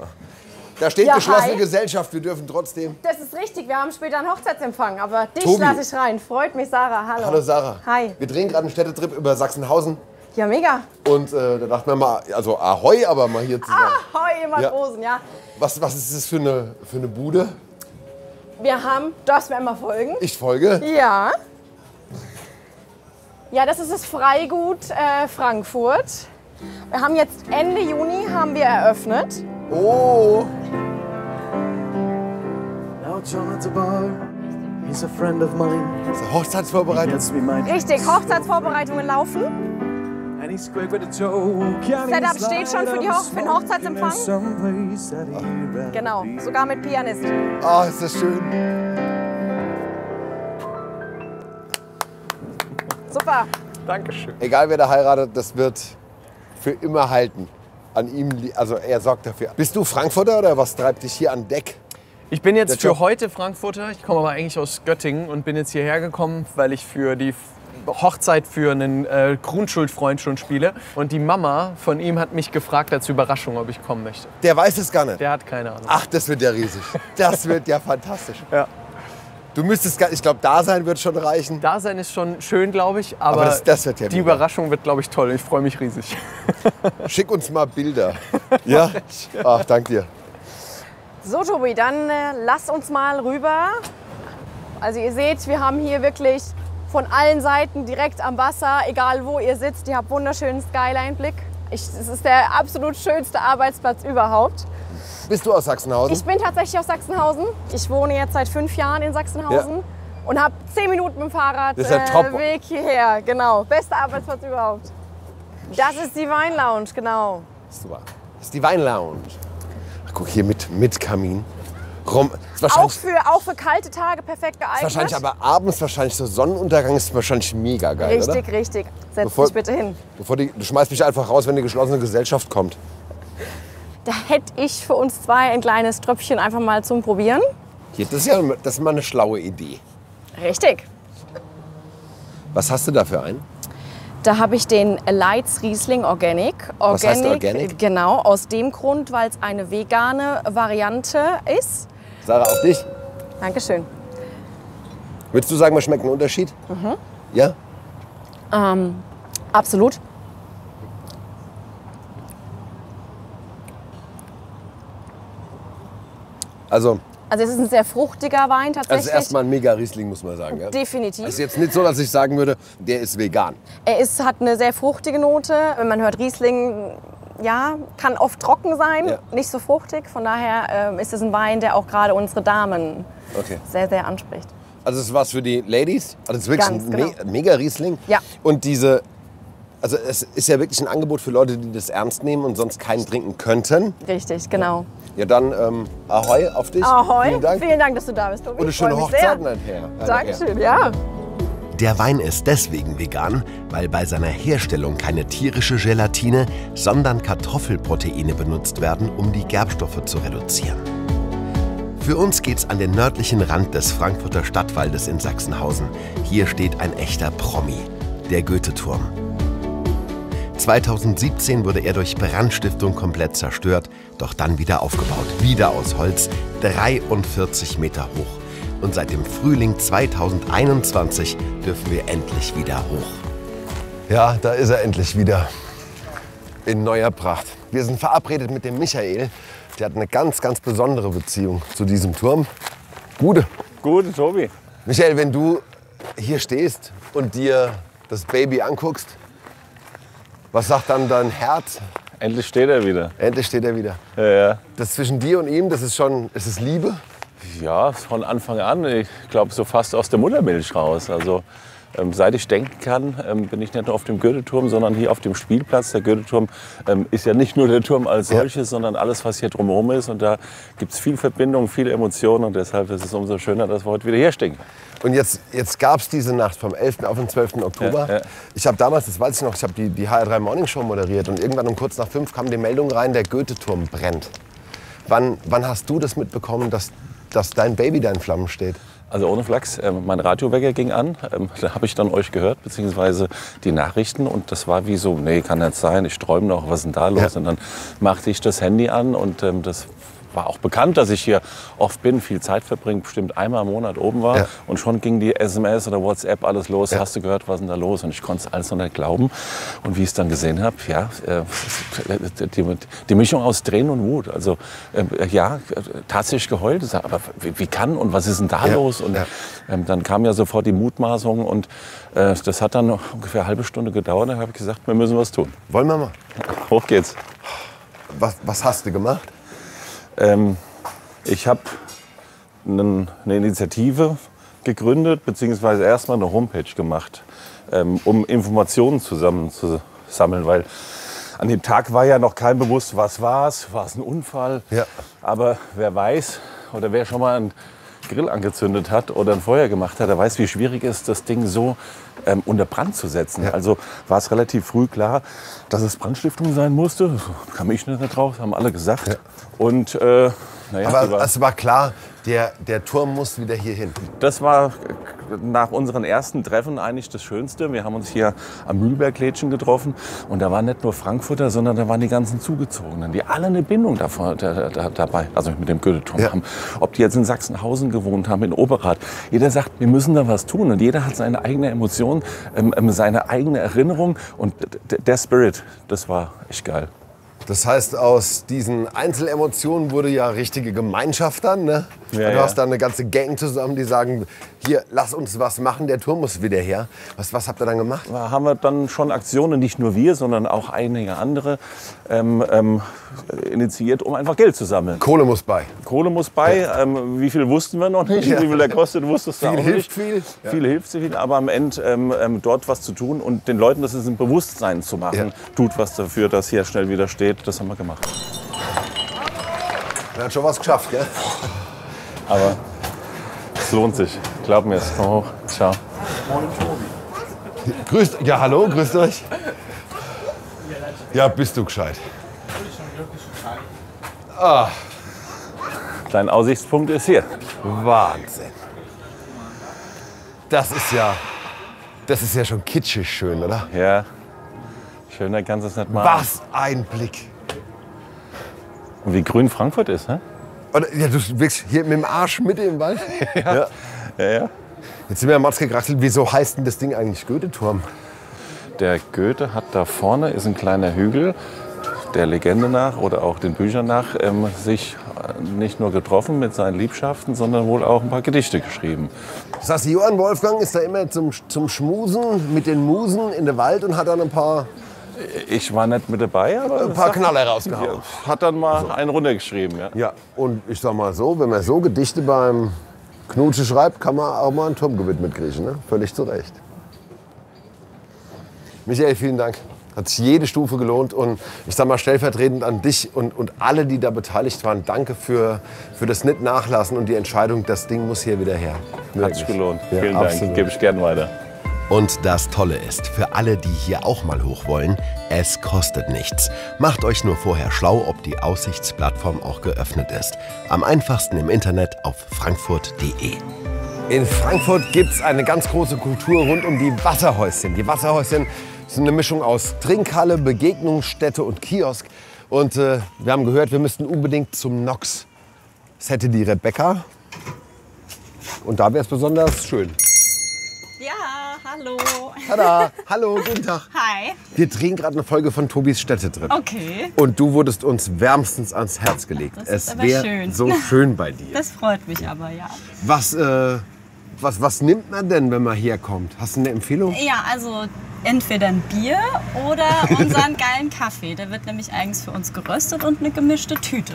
[SPEAKER 3] Da steht
[SPEAKER 6] Ja,
[SPEAKER 3] geschlossene
[SPEAKER 6] hi.
[SPEAKER 3] Gesellschaft. Wir dürfen trotzdem.
[SPEAKER 6] Das ist richtig, wir haben später einen Hochzeitsempfang, aber dich
[SPEAKER 3] Tobi.
[SPEAKER 6] lasse ich rein. Freut mich, Sarah. Hallo.
[SPEAKER 3] Hallo Sarah.
[SPEAKER 6] Hi.
[SPEAKER 3] Wir drehen gerade einen Städtetrip über Sachsenhausen.
[SPEAKER 6] Ja, mega.
[SPEAKER 3] Und äh, da dachten wir mal, also Ahoi, aber mal hier zusammen.
[SPEAKER 6] Hoi, immer
[SPEAKER 3] Ja.
[SPEAKER 6] Rosen, ja.
[SPEAKER 3] Was, was ist das für eine, für eine Bude?
[SPEAKER 6] Wir haben, darfst mir einmal folgen?
[SPEAKER 3] Ich folge.
[SPEAKER 6] Ja. Ja, das ist das Freigut äh, Frankfurt. Wir haben jetzt Ende Juni haben wir eröffnet.
[SPEAKER 3] Oh,
[SPEAKER 7] Now John at the bar, he's a friend of mine.
[SPEAKER 3] das ist Hochzeitsvorbereitung.
[SPEAKER 6] Richtig, Hochzeitsvorbereitungen laufen. Setup steht schon für Hoch- für den Hochzeitsempfang. Genau, sogar mit Pianist.
[SPEAKER 3] Ah, ist das schön.
[SPEAKER 6] Super.
[SPEAKER 3] Egal wer da heiratet, das wird für immer halten. An ihm, also er sorgt dafür. Bist du Frankfurter oder was treibt dich hier an Deck?
[SPEAKER 8] Ich bin jetzt für heute Frankfurter. Ich komme aber eigentlich aus Göttingen und bin jetzt hierher gekommen, weil ich für die Hochzeit für einen äh, Grundschulfreund schon spiele. Und die Mama von ihm hat mich gefragt als Überraschung, ob ich kommen möchte.
[SPEAKER 3] Der weiß es gar nicht.
[SPEAKER 8] Der hat keine Ahnung.
[SPEAKER 3] Ach, das wird ja riesig. Das wird ja fantastisch.
[SPEAKER 8] Ja.
[SPEAKER 3] Du müsstest, gar- ich glaube, da sein wird schon reichen.
[SPEAKER 8] Dasein ist schon schön, glaube ich, aber,
[SPEAKER 3] Aber das- das wird ja
[SPEAKER 8] die
[SPEAKER 3] mega.
[SPEAKER 8] Überraschung wird, glaube ich, toll. Ich freue mich riesig.
[SPEAKER 3] Schick uns mal Bilder. Ja? Ach, dank dir.
[SPEAKER 6] So, Tobi, dann äh, lass uns mal rüber. Also ihr seht, wir haben hier wirklich von allen Seiten direkt am Wasser, egal wo ihr sitzt, ihr habt wunderschönen Skyline-Blick. Es ist der absolut schönste Arbeitsplatz überhaupt.
[SPEAKER 3] Bist du aus Sachsenhausen?
[SPEAKER 6] Ich bin tatsächlich aus Sachsenhausen. Ich wohne jetzt seit fünf Jahren in Sachsenhausen und habe zehn Minuten mit dem Fahrrad
[SPEAKER 3] Das ist ja top.
[SPEAKER 6] Weg hierher. Genau, bester Arbeitsplatz überhaupt. Das ist die Wine Lounge, genau.
[SPEAKER 3] Super. Das ist die Weinlounge. Ach, guck hier mit, mit Kamin. Ist
[SPEAKER 6] Auch für, auch für kalte Tage perfekt geeignet.
[SPEAKER 3] wahrscheinlich aber abends wahrscheinlich so Sonnenuntergang ist wahrscheinlich mega geil,
[SPEAKER 6] Richtig,
[SPEAKER 3] oder?
[SPEAKER 6] richtig. Setz
[SPEAKER 3] Bevor-
[SPEAKER 6] dich bitte hin.
[SPEAKER 3] Bevor die, du schmeißt mich einfach raus, wenn die geschlossene Gesellschaft kommt.
[SPEAKER 6] Da hätte ich für uns zwei ein kleines Tröpfchen einfach mal zum Probieren.
[SPEAKER 3] Hier, das ist ja das ist mal eine schlaue Idee.
[SPEAKER 6] Richtig.
[SPEAKER 3] Was hast du da für einen?
[SPEAKER 6] Da habe ich den Lights Riesling Organic.
[SPEAKER 3] Was heißt Organic?
[SPEAKER 6] Genau, aus dem Grund, weil es eine vegane Variante ist.
[SPEAKER 3] Sarah, auf dich.
[SPEAKER 6] Dankeschön.
[SPEAKER 3] Würdest du sagen, man schmeckt einen Unterschied? Ja?
[SPEAKER 6] Ähm, absolut.
[SPEAKER 3] Also,
[SPEAKER 6] Also es ist ein sehr fruchtiger Wein
[SPEAKER 3] das
[SPEAKER 6] tatsächlich.
[SPEAKER 3] ist erstmal ein mega Riesling, muss man sagen. Ja?
[SPEAKER 6] Definitiv.
[SPEAKER 3] Es ist jetzt nicht so, dass ich sagen würde, der ist vegan.
[SPEAKER 6] Er ist, hat eine sehr fruchtige Note. Wenn man hört Riesling, ja, kann oft trocken sein,
[SPEAKER 3] Ja.
[SPEAKER 6] nicht so fruchtig. Von daher ähm, ist es ein Wein, der auch gerade unsere Damen
[SPEAKER 3] Okay.
[SPEAKER 6] sehr, sehr anspricht.
[SPEAKER 3] Also es ist was für die Ladies. Also es ist wirklich
[SPEAKER 6] Ganz
[SPEAKER 3] ein
[SPEAKER 6] genau.
[SPEAKER 3] me mega Riesling.
[SPEAKER 6] Ja.
[SPEAKER 3] Und diese, also es ist ja wirklich ein Angebot für Leute, die das ernst nehmen und sonst keinen trinken könnten.
[SPEAKER 6] Richtig, genau.
[SPEAKER 3] Ja, dann ähm, Ahoi auf dich.
[SPEAKER 6] Ahoi,
[SPEAKER 3] Vielen Dank.
[SPEAKER 6] Vielen Dank, dass du da bist, Tobi.
[SPEAKER 3] Und eine schöne Hochzeit nachher.
[SPEAKER 6] Dankeschön, ja.
[SPEAKER 9] Der Wein ist deswegen vegan, weil bei seiner Herstellung keine tierische Gelatine, sondern Kartoffelproteine benutzt werden, um die Gerbstoffe zu reduzieren. Für uns geht's an den nördlichen Rand des Frankfurter Stadtwaldes in Sachsenhausen. Hier steht ein echter Promi, der Goethe-Turm. 2017 wurde er durch Brandstiftung komplett zerstört, doch dann wieder aufgebaut. Wieder aus Holz, 43 Meter hoch. Und seit dem Frühling 2021 dürfen wir endlich wieder hoch.
[SPEAKER 3] Ja, da ist er endlich wieder. In neuer Pracht. Wir sind verabredet mit dem Michael. Der hat eine ganz, ganz besondere Beziehung zu diesem Turm. Gute.
[SPEAKER 10] Gut, Tobi.
[SPEAKER 3] Michael, wenn du hier stehst und dir das Baby anguckst, was sagt dann dein Herz?
[SPEAKER 10] Endlich steht er wieder.
[SPEAKER 3] Endlich steht er wieder.
[SPEAKER 10] Ja, ja.
[SPEAKER 3] Das zwischen dir und ihm, das ist schon, ist es Liebe?
[SPEAKER 10] Ja, von Anfang an. Ich glaube, so fast aus der Muttermilch raus. Also ähm, seit ich denken kann, ähm, bin ich nicht nur auf dem Goetheturm, sondern hier auf dem Spielplatz. Der Goetheturm ähm, ist ja nicht nur der Turm als solches, sondern alles, was hier drumherum ist. Und da gibt es viel Verbindung, viele Emotionen. Und deshalb ist es umso schöner, dass wir heute wieder hier stehen.
[SPEAKER 3] Und jetzt, jetzt gab es diese Nacht vom 11. auf den 12. Oktober.
[SPEAKER 10] Ja, ja.
[SPEAKER 3] Ich habe damals, das weiß ich noch, ich habe die, die HR3 Morning Show moderiert und irgendwann um kurz nach fünf kam die Meldung rein, der Goethe-Turm brennt. Wann, wann hast du das mitbekommen, dass, dass dein Baby da in Flammen steht?
[SPEAKER 10] Also ohne Flachs, ähm, mein Radiowecker ging an, ähm, da habe ich dann euch gehört, beziehungsweise die Nachrichten und das war wie so, nee, kann nicht sein, ich träume noch, was ist denn da los?
[SPEAKER 3] Ja.
[SPEAKER 10] Und dann machte ich das Handy an und ähm, das war auch bekannt, dass ich hier oft bin, viel Zeit verbringe, bestimmt einmal im Monat oben war
[SPEAKER 3] Ja.
[SPEAKER 10] und schon ging die SMS oder WhatsApp alles los,
[SPEAKER 3] Ja.
[SPEAKER 10] hast du gehört, was ist denn da los? Und ich konnte es alles noch nicht glauben und wie ich es dann gesehen habe, ja, äh, die, die Mischung aus Tränen und Wut, also äh, ja, tatsächlich geheult, aber wie, wie kann und was ist denn da
[SPEAKER 3] Ja.
[SPEAKER 10] los? Und ähm, dann kam ja sofort die Mutmaßung und äh, das hat dann noch ungefähr eine halbe Stunde gedauert. Dann habe ich gesagt, wir müssen was tun.
[SPEAKER 3] Wollen wir mal?
[SPEAKER 10] Hoch geht's.
[SPEAKER 3] Was, was hast du gemacht?
[SPEAKER 10] Ähm, ich habe eine Initiative gegründet, beziehungsweise erstmal eine Homepage gemacht, ähm, um Informationen zusammenzusammeln, weil an dem Tag war ja noch kein bewusst, was war es, war es ein Unfall.
[SPEAKER 3] Ja.
[SPEAKER 10] Aber wer weiß oder wer schon mal einen Grill angezündet hat oder ein Feuer gemacht hat, der weiß, wie schwierig es ist, das Ding so ähm, unter Brand zu setzen.
[SPEAKER 3] Ja.
[SPEAKER 10] Also war es relativ früh klar, dass es Brandstiftung sein musste. Das kam ich nicht drauf, haben alle gesagt. Und äh, naja,
[SPEAKER 3] Aber es war klar, der, der Turm muss wieder hier hin.
[SPEAKER 10] das war nach unseren ersten Treffen eigentlich das Schönste. Wir haben uns hier am Mühlberglädchen getroffen und da waren nicht nur Frankfurter, sondern da waren die ganzen Zugezogenen, die alle eine Bindung davon, da, da, dabei, also mit dem Goethe-Turm
[SPEAKER 3] Ja.
[SPEAKER 10] haben. Ob die jetzt in Sachsenhausen gewohnt haben, in Oberath. Jeder sagt, wir müssen da was tun und jeder hat seine eigene Emotion, ähm, ähm, seine eigene Erinnerung und der Spirit, das war echt geil.
[SPEAKER 3] Das heißt, aus diesen Einzelemotionen wurde ja richtige Gemeinschaft dann. Ne?
[SPEAKER 10] Ja,
[SPEAKER 3] du
[SPEAKER 10] ja.
[SPEAKER 3] hast da eine ganze Gang zusammen, die sagen, hier, lass uns was machen, der Turm muss wieder her. Was, was habt ihr dann gemacht?
[SPEAKER 10] Da haben wir dann schon Aktionen, nicht nur wir, sondern auch einige andere ähm, ähm, initiiert, um einfach Geld zu sammeln.
[SPEAKER 3] Kohle muss bei.
[SPEAKER 10] Kohle muss bei. Ähm, wie viel wussten wir noch nicht?
[SPEAKER 3] Ja.
[SPEAKER 10] Wie viel der kostet, wusstest du
[SPEAKER 3] Viel
[SPEAKER 10] auch
[SPEAKER 3] hilft
[SPEAKER 10] nicht.
[SPEAKER 3] viel. Ja.
[SPEAKER 10] Viel hilft viel, aber am Ende ähm, ähm, dort was zu tun und den Leuten das ist ein Bewusstsein zu machen,
[SPEAKER 3] Ja.
[SPEAKER 10] tut was dafür, dass hier schnell wieder steht. Das haben wir gemacht.
[SPEAKER 3] Er hat schon was geschafft, gell?
[SPEAKER 10] Aber es lohnt sich. Glaub mir es. Komm hoch. Ciao.
[SPEAKER 3] Grüßt, ja, hallo, grüßt euch. Ja, bist du gescheit.
[SPEAKER 11] Dein Aussichtspunkt ist hier.
[SPEAKER 3] Wahnsinn. Das ist ja, das ist ja schon kitschig schön, oder?
[SPEAKER 11] Ja. Schöner kannst du es nicht machen.
[SPEAKER 3] Was ein Blick.
[SPEAKER 11] Und wie grün Frankfurt ist, ne?
[SPEAKER 3] Und, ja, du bist hier mit dem Arsch mitten im Wald. ja.
[SPEAKER 11] Ja, ja.
[SPEAKER 3] Jetzt sind wir am Motzke gekrachtelt. Wieso heißt denn das Ding eigentlich Goethe-Turm?
[SPEAKER 11] Der Goethe hat da vorne ist ein kleiner Hügel, der Legende nach oder auch den Büchern nach ähm, sich äh, nicht nur getroffen mit seinen Liebschaften, sondern wohl auch ein paar Gedichte geschrieben.
[SPEAKER 3] Das heißt, Johann Wolfgang ist da immer zum, zum Schmusen mit den Musen in den Wald und hat dann ein paar,
[SPEAKER 11] Ich war nicht mit dabei, aber
[SPEAKER 3] ein paar Knaller rausgehauen.
[SPEAKER 11] hat dann mal einen runtergeschrieben. Ja.
[SPEAKER 3] Ja, und ich sag mal so, wenn man so Gedichte beim Knutsche schreibt, kann man auch mal ein Turm gewidmet kriegen. Ne? Völlig zu Recht. Michael, vielen Dank. Hat sich jede Stufe gelohnt. Und ich sag mal stellvertretend an dich und, und alle, die da beteiligt waren, danke für, für das nicht nachlassen und die Entscheidung, das Ding muss hier wieder her.
[SPEAKER 11] Hat sich gelohnt.
[SPEAKER 3] Ja,
[SPEAKER 11] Vielen
[SPEAKER 3] absolut.
[SPEAKER 11] Dank. Gebe ich gern weiter.
[SPEAKER 2] Und das Tolle ist, für alle, die hier auch mal hoch wollen, es kostet nichts. Macht euch nur vorher schlau, ob die Aussichtsplattform auch geöffnet ist. Am einfachsten im Internet auf frankfurt.de.
[SPEAKER 3] In Frankfurt gibt es eine ganz große Kultur rund um die Wasserhäuschen. Die Wasserhäuschen sind eine Mischung aus Trinkhalle, Begegnungsstätte und Kiosk. Und äh, wir haben gehört, wir müssten unbedingt zum Nox. Das hätte die Rebecca. Und da wäre es besonders schön.
[SPEAKER 12] Hallo.
[SPEAKER 3] Tada! Hallo, guten Tag.
[SPEAKER 12] Hi.
[SPEAKER 3] Wir drehen gerade eine Folge von Tobis Städtetrip.
[SPEAKER 12] Okay.
[SPEAKER 3] Und du wurdest uns wärmstens ans Herz gelegt.
[SPEAKER 12] Das ist
[SPEAKER 3] es
[SPEAKER 12] aber
[SPEAKER 3] wäre
[SPEAKER 12] schön.
[SPEAKER 3] so schön bei dir.
[SPEAKER 12] Das freut mich aber, ja.
[SPEAKER 3] Was, äh, was, was nimmt man denn, wenn man herkommt? Hast du eine Empfehlung?
[SPEAKER 12] Ja, also entweder ein Bier oder unseren geilen Kaffee. Der wird nämlich eigens für uns geröstet und eine gemischte Tüte.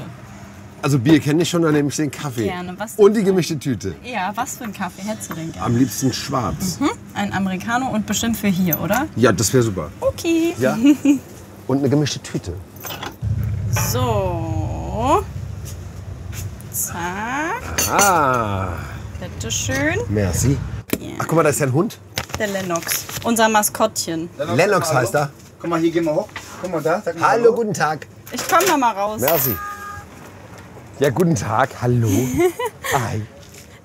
[SPEAKER 3] Also Bier kenne ich schon, dann nehme ich den Kaffee.
[SPEAKER 12] Gerne. Was
[SPEAKER 3] Und die gemischte Tüte.
[SPEAKER 12] Ja, was für einen Kaffee hättest du denn gerne?
[SPEAKER 3] Am liebsten schwarz.
[SPEAKER 12] Hm? Ein Americano und bestimmt für hier, oder?
[SPEAKER 3] Ja, das wäre super.
[SPEAKER 12] Okay.
[SPEAKER 3] Ja. Und eine gemischte Tüte.
[SPEAKER 12] So. Zack.
[SPEAKER 3] Ah,
[SPEAKER 12] Bitteschön.
[SPEAKER 3] merci. Ach, guck mal, da ist ja ein Hund.
[SPEAKER 12] Der Lennox. Unser Maskottchen.
[SPEAKER 3] Lennox heißt er.
[SPEAKER 13] Guck mal, hier gehen wir hoch. Guck mal da. Sag mal
[SPEAKER 3] Hallo, guten Tag.
[SPEAKER 12] Ich komm noch mal raus.
[SPEAKER 3] Merci. Ja, guten Tag. Hallo. Hi.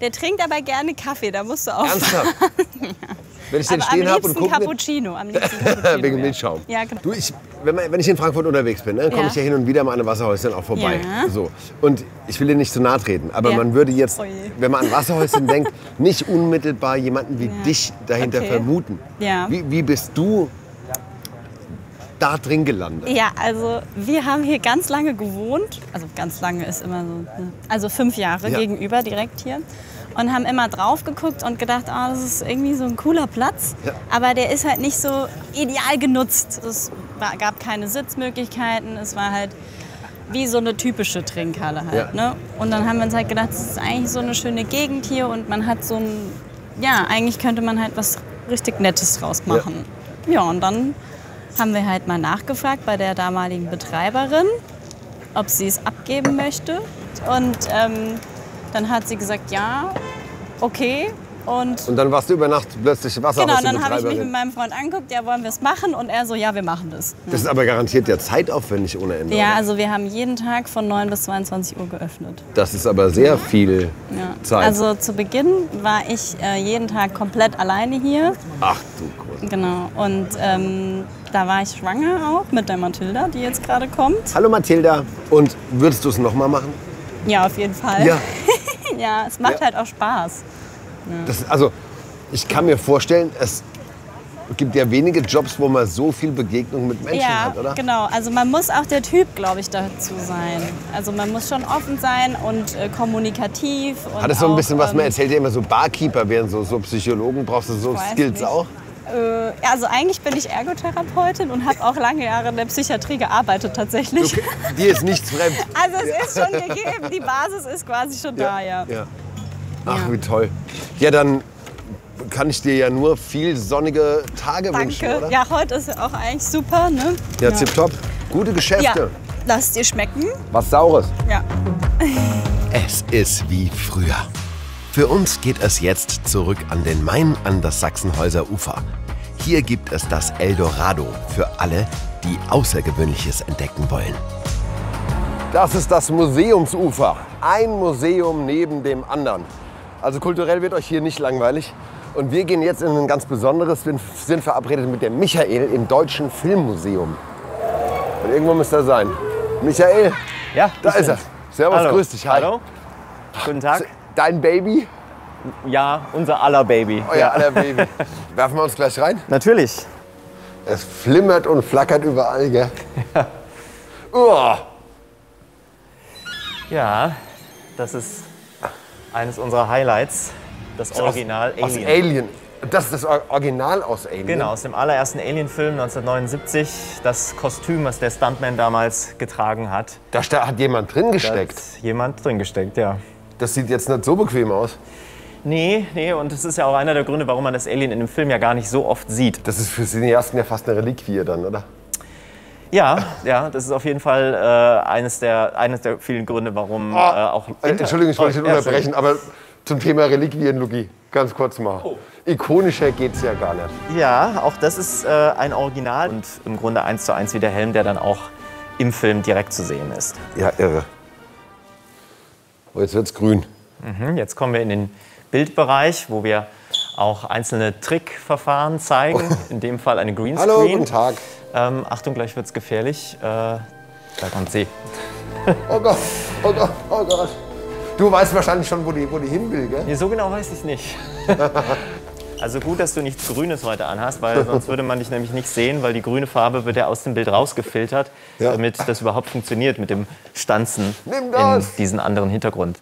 [SPEAKER 12] Der trinkt aber gerne Kaffee, da musst du auch.
[SPEAKER 3] Ernsthaft? Wenn ich den
[SPEAKER 12] Aber
[SPEAKER 3] stehen
[SPEAKER 12] am
[SPEAKER 3] habe und
[SPEAKER 12] liebsten
[SPEAKER 3] gucke.
[SPEAKER 12] Cappuccino. Am liebsten Cappuccino
[SPEAKER 3] Wegen
[SPEAKER 12] ja.
[SPEAKER 3] Milchschaum.
[SPEAKER 12] Ja, genau.
[SPEAKER 3] Du, ich, wenn, man, wenn ich in Frankfurt unterwegs bin, dann komme
[SPEAKER 12] Ja.
[SPEAKER 3] ich ja hin und wieder mal an einem Wasserhäuschen auch vorbei.
[SPEAKER 12] Ja.
[SPEAKER 3] So. Und ich will dir nicht zu nahe treten, aber
[SPEAKER 12] Ja.
[SPEAKER 3] man würde jetzt,
[SPEAKER 12] Oh je.
[SPEAKER 3] wenn man an Wasserhäuschen denkt, nicht unmittelbar jemanden wie
[SPEAKER 12] Ja.
[SPEAKER 3] dich dahinter
[SPEAKER 12] Okay.
[SPEAKER 3] vermuten.
[SPEAKER 12] Ja.
[SPEAKER 3] Wie, wie bist du da drin gelandet?
[SPEAKER 12] Ja, also wir haben hier ganz lange gewohnt. Also ganz lange ist immer so. ne? Also fünf Jahre
[SPEAKER 3] Ja.
[SPEAKER 12] gegenüber direkt hier. Und haben immer drauf geguckt und gedacht, ah, das ist irgendwie so ein cooler Platz.
[SPEAKER 3] Ja.
[SPEAKER 12] Aber der ist halt nicht so ideal genutzt. Es war, gab keine Sitzmöglichkeiten. Es war halt wie so eine typische Trinkhalle halt.
[SPEAKER 3] Ja.
[SPEAKER 12] Ne? Und dann haben wir uns halt gedacht, es ist eigentlich so eine schöne Gegend hier und man hat so ein, ja, eigentlich könnte man halt was richtig Nettes draus machen. Ja, und dann haben wir halt mal nachgefragt bei der damaligen Betreiberin, ob sie es abgeben möchte. Und ähm, dann hat sie gesagt, ja, okay. Und
[SPEAKER 3] Und dann warst du über Nacht plötzlich
[SPEAKER 12] genau, dann habe ich mich mit meinem Freund angeguckt, ja, wollen wir es machen? Und er so, ja, wir machen das.
[SPEAKER 3] Das ist aber garantiert ja zeitaufwendig ohne Ende.
[SPEAKER 12] Ja,
[SPEAKER 3] oder?
[SPEAKER 12] also wir haben jeden Tag von 9 bis 22 Uhr geöffnet.
[SPEAKER 3] Das ist aber sehr viel
[SPEAKER 12] Ja.
[SPEAKER 3] Zeit.
[SPEAKER 12] Also zu Beginn war ich äh, jeden Tag komplett alleine hier.
[SPEAKER 3] Ach du
[SPEAKER 12] Genau. Und ähm, da war ich schwanger auch mit der Mathilda, die jetzt gerade kommt.
[SPEAKER 3] Hallo Mathilda. Und würdest du es nochmal machen?
[SPEAKER 12] Ja, auf jeden Fall.
[SPEAKER 3] Ja.
[SPEAKER 12] ja, es macht
[SPEAKER 3] Ja.
[SPEAKER 12] halt auch Spaß.
[SPEAKER 3] Das, also, ich kann mir vorstellen, es gibt ja wenige Jobs, wo man so viel Begegnung mit Menschen
[SPEAKER 12] ja,
[SPEAKER 3] hat, oder?
[SPEAKER 12] genau. Also man muss auch der Typ, glaube ich, dazu sein. Also man muss schon offen sein und äh, kommunikativ. Und
[SPEAKER 3] Hat es so ein bisschen was, man
[SPEAKER 12] ähm,
[SPEAKER 3] erzählt ja immer so Barkeeper wären so, so Psychologen, brauchst du so Skills
[SPEAKER 12] nicht.
[SPEAKER 3] auch?
[SPEAKER 12] Äh, also eigentlich bin ich Ergotherapeutin und habe auch lange Jahre in der Psychiatrie gearbeitet tatsächlich.
[SPEAKER 3] Okay. Dir ist nichts fremd.
[SPEAKER 12] Also es ist schon gegeben, die Basis ist quasi schon da, ja.
[SPEAKER 3] Ja. Ach, wie toll. Ja, dann kann ich dir ja nur viel sonnige Tage wünschen,
[SPEAKER 12] Danke.
[SPEAKER 3] oder?
[SPEAKER 12] Ja, heute ist auch eigentlich super, ne?
[SPEAKER 3] Ja, tipptopp. Gute Geschäfte.
[SPEAKER 12] Ja, lass dir schmecken.
[SPEAKER 3] Was Saures.
[SPEAKER 12] Ja.
[SPEAKER 2] Es ist wie früher. Für uns geht es jetzt zurück an den Main an das Sachsenhäuser Ufer. Hier gibt es das Eldorado für alle, die Außergewöhnliches entdecken wollen.
[SPEAKER 3] Das ist das Museumsufer. Ein Museum neben dem anderen. Also kulturell wird euch hier nicht langweilig. Und wir gehen jetzt in ein ganz besonderes. Wir sind verabredet mit dem Michael im Deutschen Filmmuseum. Und irgendwo müsste er sein. Michael,
[SPEAKER 14] Ja,
[SPEAKER 3] da ist er. Servus,
[SPEAKER 14] Hallo.
[SPEAKER 3] grüß dich. Hi.
[SPEAKER 14] Hallo. Guten Tag.
[SPEAKER 3] Dein Baby?
[SPEAKER 14] Ja, unser aller Baby.
[SPEAKER 3] Euer
[SPEAKER 14] ja.
[SPEAKER 3] aller Baby. Werfen wir uns gleich rein?
[SPEAKER 14] Natürlich.
[SPEAKER 3] Es flimmert und flackert überall, gell? Uah.
[SPEAKER 14] Ja, das ist eines unserer Highlights, das Original
[SPEAKER 3] Aus
[SPEAKER 14] Alien.
[SPEAKER 3] Alien. Das ist das Or- Original aus Alien.
[SPEAKER 14] Genau, aus dem allerersten Alien-Film 1979. Das Kostüm, was der Stuntman damals getragen hat.
[SPEAKER 3] Da hat jemand drin gesteckt.
[SPEAKER 14] Da hat jemand drin gesteckt, ja.
[SPEAKER 3] Das sieht jetzt nicht so bequem aus.
[SPEAKER 14] Nee, nee, und das ist ja auch einer der Gründe, warum man das Alien in dem Film ja gar nicht so oft sieht.
[SPEAKER 3] Das ist für Cineasten ja fast eine Reliquie dann, oder?
[SPEAKER 14] Ja, ja, das ist auf jeden Fall äh, eines, der, eines der vielen Gründe, warum äh, auch...
[SPEAKER 3] Äh, Entschuldigung, ich wollte
[SPEAKER 14] Oh, ja,
[SPEAKER 3] unterbrechen, aber zum Thema Reliquien, Lugi, ganz kurz mal.
[SPEAKER 14] Oh.
[SPEAKER 3] Ikonischer geht's ja gar nicht.
[SPEAKER 14] Ja, auch das ist äh, ein Original und im Grunde eins zu eins wie der Helm, der dann auch im Film direkt zu sehen ist.
[SPEAKER 3] Ja, irre. Oh, jetzt wird's grün.
[SPEAKER 14] Mhm, jetzt kommen wir in den Bildbereich, wo wir auch einzelne Trickverfahren zeigen. In dem Fall eine Greenscreen.
[SPEAKER 3] Hallo, guten Tag.
[SPEAKER 14] Ähm, Achtung, gleich wird's gefährlich. Äh, da kommt sie.
[SPEAKER 3] Oh Gott, oh Gott, oh Gott. Du weißt wahrscheinlich schon, wo die, wo die hin will, gell?
[SPEAKER 14] Nee, so genau weiß ich nicht. Also gut, dass du nichts Grünes heute anhast, weil sonst würde man dich nämlich nicht sehen, weil die grüne Farbe wird ja aus dem Bild rausgefiltert,
[SPEAKER 3] Ja.
[SPEAKER 14] damit das überhaupt funktioniert mit dem Stanzen in diesen anderen Hintergrund.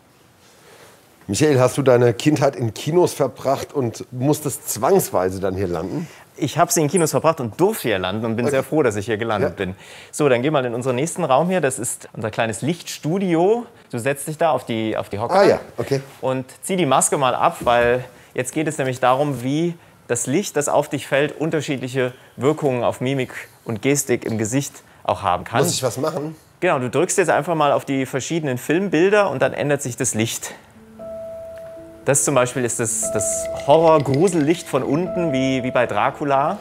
[SPEAKER 3] Michael, hast du deine Kindheit in Kinos verbracht und musstest zwangsweise dann hier landen?
[SPEAKER 14] Ich habe sie in Kinos verbracht und durfte hier landen und bin sehr froh, dass ich hier gelandet
[SPEAKER 3] Ja.
[SPEAKER 14] bin. So, dann geh mal in unseren nächsten Raum hier. Das ist unser kleines Lichtstudio. Du setzt dich da auf die, auf die Hocker
[SPEAKER 3] Ah ja, okay.
[SPEAKER 14] und zieh die Maske mal ab, weil jetzt geht es nämlich darum, wie das Licht, das auf dich fällt, unterschiedliche Wirkungen auf Mimik und Gestik im Gesicht auch haben kann.
[SPEAKER 3] Muss ich was machen?
[SPEAKER 14] Genau, du drückst jetzt einfach mal auf die verschiedenen Filmbilder und dann ändert sich das Licht. Das zum Beispiel ist das, das Horror-Grusellicht von unten, wie, wie bei Dracula.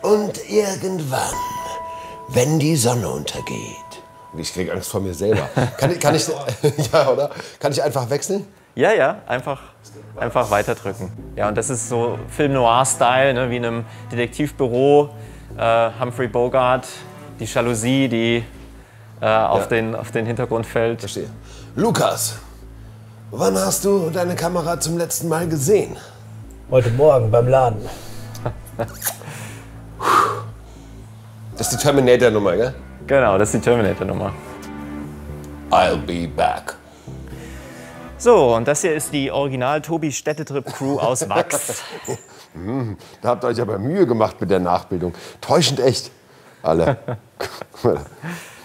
[SPEAKER 3] Und irgendwann, wenn die Sonne untergeht. Ich krieg Angst vor mir selber. Kann kann ich, ja, oder? Kann ich einfach wechseln?
[SPEAKER 14] Ja, ja, einfach, einfach weiterdrücken. Ja, und das ist so Film Noir-Style, ne, wie in einem Detektivbüro. Äh, Humphrey Bogart, die Jalousie, die äh, auf,
[SPEAKER 3] Ja.
[SPEAKER 14] den, auf den Hintergrund fällt.
[SPEAKER 3] Verstehe. Lukas, wann hast du deine Kamera zum letzten Mal gesehen?
[SPEAKER 1] Heute Morgen beim Laden.
[SPEAKER 3] Das ist die Terminator-Nummer, gell?
[SPEAKER 14] Genau, das ist die Terminator-Nummer.
[SPEAKER 3] I'll be back.
[SPEAKER 14] So, und das hier ist die Original-Tobi-Städtetrip-Crew aus Wachs.
[SPEAKER 3] Hm, da habt ihr euch aber Mühe gemacht mit der Nachbildung. Täuschend echt. Alle.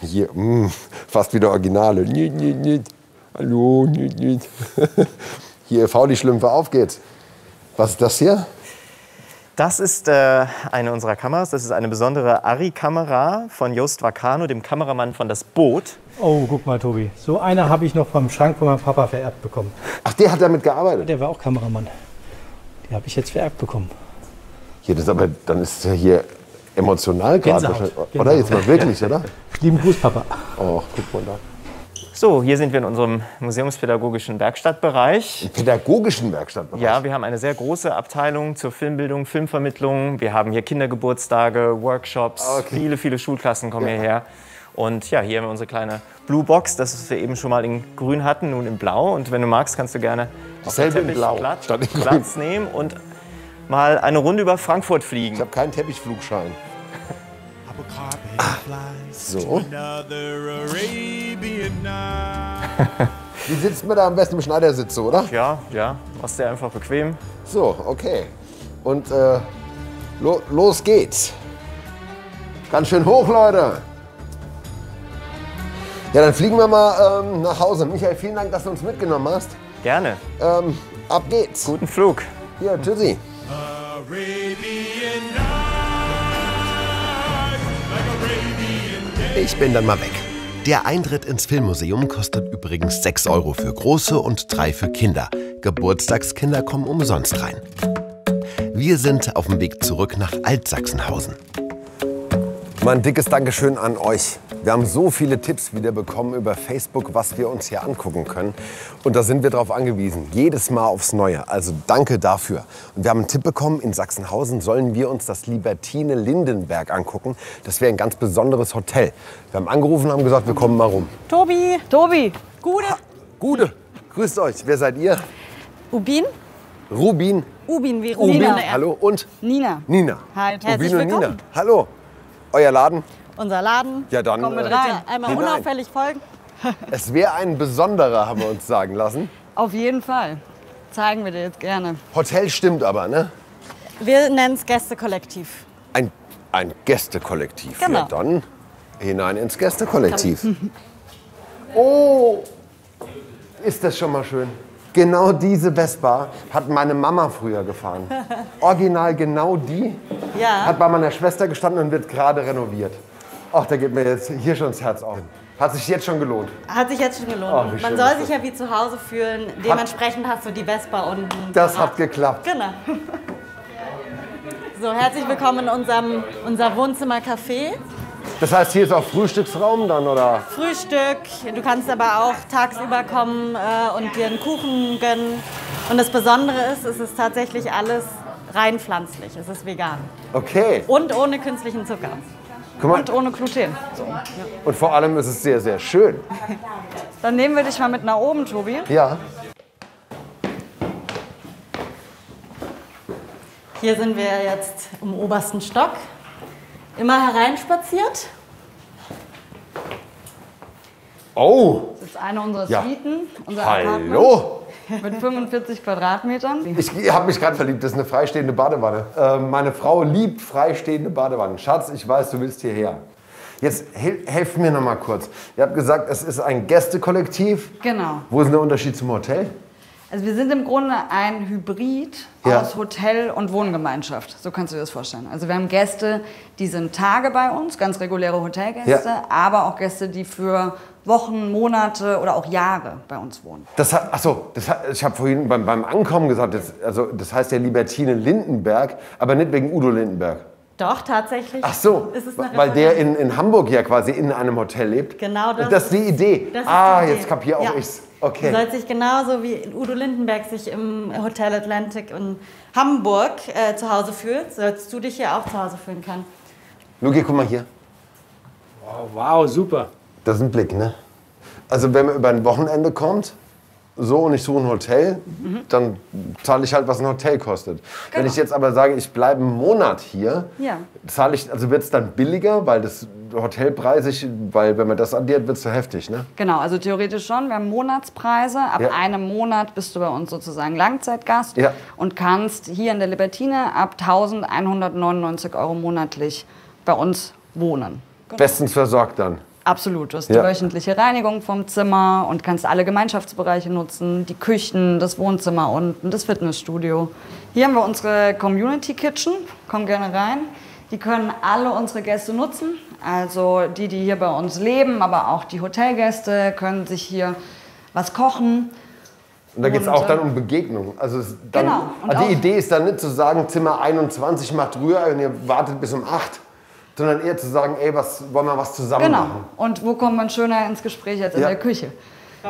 [SPEAKER 3] Hier, mm, fast wieder Originale. Niet, niet, niet. Hallo, niet, niet. Hier, faul die Schlümpfe, auf geht's. Was ist das hier?
[SPEAKER 14] Das ist äh, eine unserer Kameras. Das ist eine besondere Arri-Kamera von Jost Vacano, dem Kameramann von Das Boot.
[SPEAKER 1] Oh, guck mal, Tobi. So eine habe ich noch vom Schrank von meinem Papa vererbt bekommen.
[SPEAKER 3] Ach, der hat damit gearbeitet?
[SPEAKER 1] Der war auch Kameramann. Die habe ich jetzt vererbt bekommen.
[SPEAKER 3] Hier, das ist aber, dann ist es ja hier emotional gerade. Oder? Jetzt mal wirklich, oder?
[SPEAKER 1] Lieben Gruß, Papa.
[SPEAKER 3] Oh, guck mal da.
[SPEAKER 14] So, hier sind wir in unserem museumspädagogischen Werkstattbereich.
[SPEAKER 3] Im pädagogischen Werkstattbereich?
[SPEAKER 14] Ja, wir haben eine sehr große Abteilung zur Filmbildung, Filmvermittlung. Wir haben hier Kindergeburtstage, Workshops.
[SPEAKER 3] Ah, okay.
[SPEAKER 14] Viele, viele Schulklassen kommen hierher. Und ja, hier haben wir unsere kleine Blue Box, das was wir eben schon mal in grün hatten, nun in blau. Und wenn du magst, kannst du gerne auf dem
[SPEAKER 3] Dasselbe in
[SPEAKER 14] Teppich
[SPEAKER 3] blau,
[SPEAKER 14] Platz,
[SPEAKER 3] statt in grün.
[SPEAKER 14] Platz nehmen und mal eine Runde über Frankfurt fliegen.
[SPEAKER 3] Ich habe keinen Teppichflugschein. So. Wie sitzt man da am besten im Schneidersitz, so, oder?
[SPEAKER 14] Ja, ja, machst dir einfach bequem.
[SPEAKER 3] So, okay. Und äh, lo los geht's. Ganz schön hoch, Leute. Ja, dann fliegen wir mal ähm, nach Hause. Michael, vielen Dank, dass du uns mitgenommen hast.
[SPEAKER 14] Gerne.
[SPEAKER 3] Ähm, ab geht's.
[SPEAKER 14] Guten Flug.
[SPEAKER 3] Ja, tschüssi.
[SPEAKER 2] Ich bin dann mal weg. Der Eintritt ins Filmmuseum kostet übrigens 6 Euro für Große und 3 für Kinder. Geburtstagskinder kommen umsonst rein. Wir sind auf dem Weg zurück nach Altsachsenhausen.
[SPEAKER 3] Mal ein dickes Dankeschön an euch. Wir haben so viele Tipps wieder bekommen über Facebook, was wir uns hier angucken können. Und da sind wir darauf angewiesen, jedes Mal aufs Neue. Also danke dafür. Und wir haben einen Tipp bekommen, in Sachsenhausen sollen wir uns das Libertine Lindenberg angucken. Das wäre ein ganz besonderes Hotel. Wir haben angerufen und haben gesagt, wir kommen mal rum.
[SPEAKER 15] Tobi, Tobi, Gude.
[SPEAKER 3] Gude, grüßt euch. Wer seid ihr?
[SPEAKER 15] Ubin?
[SPEAKER 3] Rubin.
[SPEAKER 15] Ubin wie
[SPEAKER 3] Ubin.
[SPEAKER 15] Nina.
[SPEAKER 3] Hallo und
[SPEAKER 15] Nina.
[SPEAKER 3] Nina.
[SPEAKER 15] Hi,
[SPEAKER 3] Rubin
[SPEAKER 15] herzlich
[SPEAKER 3] und
[SPEAKER 15] willkommen.
[SPEAKER 3] Nina. Hallo. Euer Laden?
[SPEAKER 15] Unser Laden.
[SPEAKER 3] Ja, dann,
[SPEAKER 15] Komm mit
[SPEAKER 3] äh,
[SPEAKER 15] rein. Einmal
[SPEAKER 3] hinein.
[SPEAKER 15] unauffällig folgen.
[SPEAKER 3] Es wäre ein besonderer, haben wir uns sagen lassen.
[SPEAKER 15] Auf jeden Fall. Zeigen wir dir jetzt gerne.
[SPEAKER 3] Hotel stimmt aber, ne?
[SPEAKER 15] Wir nennen es Gästekollektiv.
[SPEAKER 3] Ein, ein Gästekollektiv.
[SPEAKER 15] Genau.
[SPEAKER 3] Ja, dann hinein ins Gästekollektiv. Oh, ist das schon mal schön. Genau diese Vespa hat meine Mama früher gefahren. Original genau die.
[SPEAKER 15] Ja.
[SPEAKER 3] Hat bei meiner Schwester gestanden und wird gerade renoviert. Ach, da geht mir jetzt hier schon das Herz auf. Hat sich jetzt schon gelohnt.
[SPEAKER 15] Hat sich jetzt schon gelohnt.
[SPEAKER 3] Oh, schön
[SPEAKER 15] Man soll sich ja wie zu Hause fühlen. Dementsprechend hast du die Vespa unten.
[SPEAKER 3] Das hat geklappt.
[SPEAKER 15] Genau. So, herzlich willkommen in unserem unser Wohnzimmer-Café.
[SPEAKER 3] Das heißt, hier ist auch Frühstücksraum dann, oder?
[SPEAKER 15] Frühstück. Du kannst aber auch tagsüber kommen äh, und dir einen Kuchen gönnen. Und das Besondere ist, es ist tatsächlich alles rein pflanzlich. Es ist vegan.
[SPEAKER 3] Okay.
[SPEAKER 15] Und ohne künstlichen Zucker.
[SPEAKER 3] Guck mal.
[SPEAKER 15] Und ohne Gluten. So. Ja.
[SPEAKER 3] Und vor allem ist es sehr, sehr schön.
[SPEAKER 15] Dann nehmen wir dich mal mit nach oben, Tobi.
[SPEAKER 3] Ja.
[SPEAKER 15] Hier sind wir jetzt im obersten Stock. Immer hereinspaziert.
[SPEAKER 3] Oh,
[SPEAKER 15] Das ist eine unserer
[SPEAKER 3] Ja.
[SPEAKER 15] Suiten. Unser
[SPEAKER 3] hallo.
[SPEAKER 15] Apartment Mit 45 Quadratmetern.
[SPEAKER 3] Ich habe mich gerade verliebt, das ist eine freistehende Badewanne. Äh, meine Frau liebt freistehende Badewannen. Schatz, ich weiß, du willst hierher. Jetzt hel helft mir noch mal kurz. Ihr habt gesagt, es ist ein Gästekollektiv.
[SPEAKER 15] Genau.
[SPEAKER 3] Wo ist denn der Unterschied zum Hotel?
[SPEAKER 15] Also wir sind im Grunde ein Hybrid
[SPEAKER 3] Ja.
[SPEAKER 15] aus Hotel und Wohngemeinschaft. So kannst du dir das vorstellen. Also wir haben Gäste, die sind Tage bei uns, ganz reguläre Hotelgäste,
[SPEAKER 3] Ja.
[SPEAKER 15] aber auch Gäste, die für Wochen, Monate oder auch Jahre bei uns wohnen.
[SPEAKER 3] Das hat, achso, das hat, ich habe vorhin beim, beim Ankommen gesagt, das, also, das heißt ja Libertine Lindenberg, aber nicht wegen Udo Lindenberg.
[SPEAKER 15] Doch, tatsächlich.
[SPEAKER 3] Ach so,
[SPEAKER 15] Ist es eine
[SPEAKER 3] weil der in, in Hamburg ja quasi in einem Hotel lebt.
[SPEAKER 15] Genau das.
[SPEAKER 3] Das ist die Idee.
[SPEAKER 15] Das ist
[SPEAKER 3] ah,
[SPEAKER 15] die Idee.
[SPEAKER 3] jetzt kapiere auch
[SPEAKER 15] Ja.
[SPEAKER 3] ich's. Okay.
[SPEAKER 15] Du sollst dich genauso wie Udo Lindenberg sich im Hotel Atlantic in Hamburg äh, zu Hause fühlt, sollst du dich hier auch zu Hause fühlen können.
[SPEAKER 3] Luki, guck mal hier.
[SPEAKER 1] Wow, wow, super.
[SPEAKER 3] Das ist ein Blick, ne? Also wenn man über ein Wochenende kommt, so und ich suche ein Hotel,
[SPEAKER 15] Mhm.
[SPEAKER 3] dann zahle ich halt, was ein Hotel kostet. Wenn
[SPEAKER 15] Genau.
[SPEAKER 3] ich jetzt aber sage, ich bleibe einen Monat hier,
[SPEAKER 15] Ja.
[SPEAKER 3] zahle ich, also wird es dann billiger, weil das hotelpreisig, weil wenn man das addiert, wird es zu heftig, ne?
[SPEAKER 15] Genau, also theoretisch schon. Wir haben Monatspreise. Ab
[SPEAKER 3] Ja.
[SPEAKER 15] einem Monat bist du bei uns sozusagen Langzeitgast
[SPEAKER 3] Ja.
[SPEAKER 15] und kannst hier in der Libertine ab 1199 Euro monatlich bei uns wohnen.
[SPEAKER 3] Bestens versorgt dann.
[SPEAKER 15] Absolut. Du hast
[SPEAKER 3] Ja.
[SPEAKER 15] die wöchentliche Reinigung vom Zimmer und kannst alle Gemeinschaftsbereiche nutzen, die Küchen, das Wohnzimmer unten, das Fitnessstudio. Hier haben wir unsere Community Kitchen. Komm gerne rein. Die können alle unsere Gäste nutzen. Also die, die hier bei uns leben, aber auch die Hotelgäste können sich hier was kochen.
[SPEAKER 3] Und da geht es auch
[SPEAKER 15] äh,
[SPEAKER 3] dann um Begegnung. Also, dann,
[SPEAKER 15] Genau.
[SPEAKER 3] Also die Idee ist dann nicht zu sagen, Zimmer 21 macht Rühr und ihr wartet bis um 8, sondern eher zu sagen, ey, was, wollen wir was zusammen
[SPEAKER 15] Genau.
[SPEAKER 3] machen?
[SPEAKER 15] Und wo kommt man schöner ins Gespräch als in
[SPEAKER 3] Ja.
[SPEAKER 15] der Küche?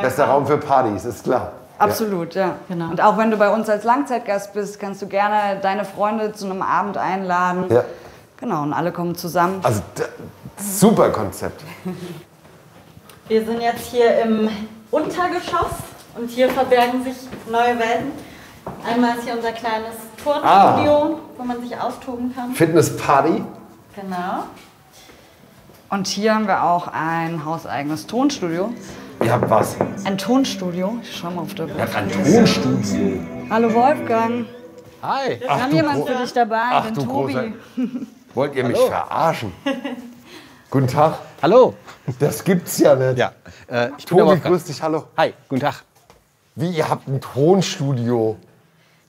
[SPEAKER 3] Bester Raum für Partys, ist klar.
[SPEAKER 15] Absolut, ja.
[SPEAKER 3] Genau.
[SPEAKER 15] Und auch wenn du bei uns als Langzeitgast bist, kannst du gerne deine Freunde zu einem Abend einladen.
[SPEAKER 3] Ja.
[SPEAKER 15] Genau, und alle kommen zusammen.
[SPEAKER 3] Also super Konzept.
[SPEAKER 15] Wir sind jetzt hier im Untergeschoss und hier verbergen sich neue Welten. Einmal ist hier unser kleines Turnstudio, wo man sich austoben kann.
[SPEAKER 3] Fitnessparty.
[SPEAKER 15] Genau. Und hier haben wir auch ein hauseigenes Tonstudio.
[SPEAKER 3] Ihr habt was.
[SPEAKER 15] Ein Tonstudio. Ich schau mal auf der
[SPEAKER 3] Ihr habt ein Tonstudio.
[SPEAKER 15] Hallo Wolfgang.
[SPEAKER 3] Hi.
[SPEAKER 15] Wir haben jemanden für dich dabei,
[SPEAKER 3] Ach,
[SPEAKER 15] den
[SPEAKER 3] du
[SPEAKER 15] Tobi.
[SPEAKER 3] großer- Wollt ihr mich
[SPEAKER 16] Hallo.
[SPEAKER 3] verarschen? Guten Tag.
[SPEAKER 16] Hallo.
[SPEAKER 3] Das gibt's ja nicht.
[SPEAKER 16] Ja. Äh, ich
[SPEAKER 3] Tobi, grüß dich, hallo.
[SPEAKER 16] Hi, guten Tag.
[SPEAKER 3] Wie, ihr habt ein Tonstudio?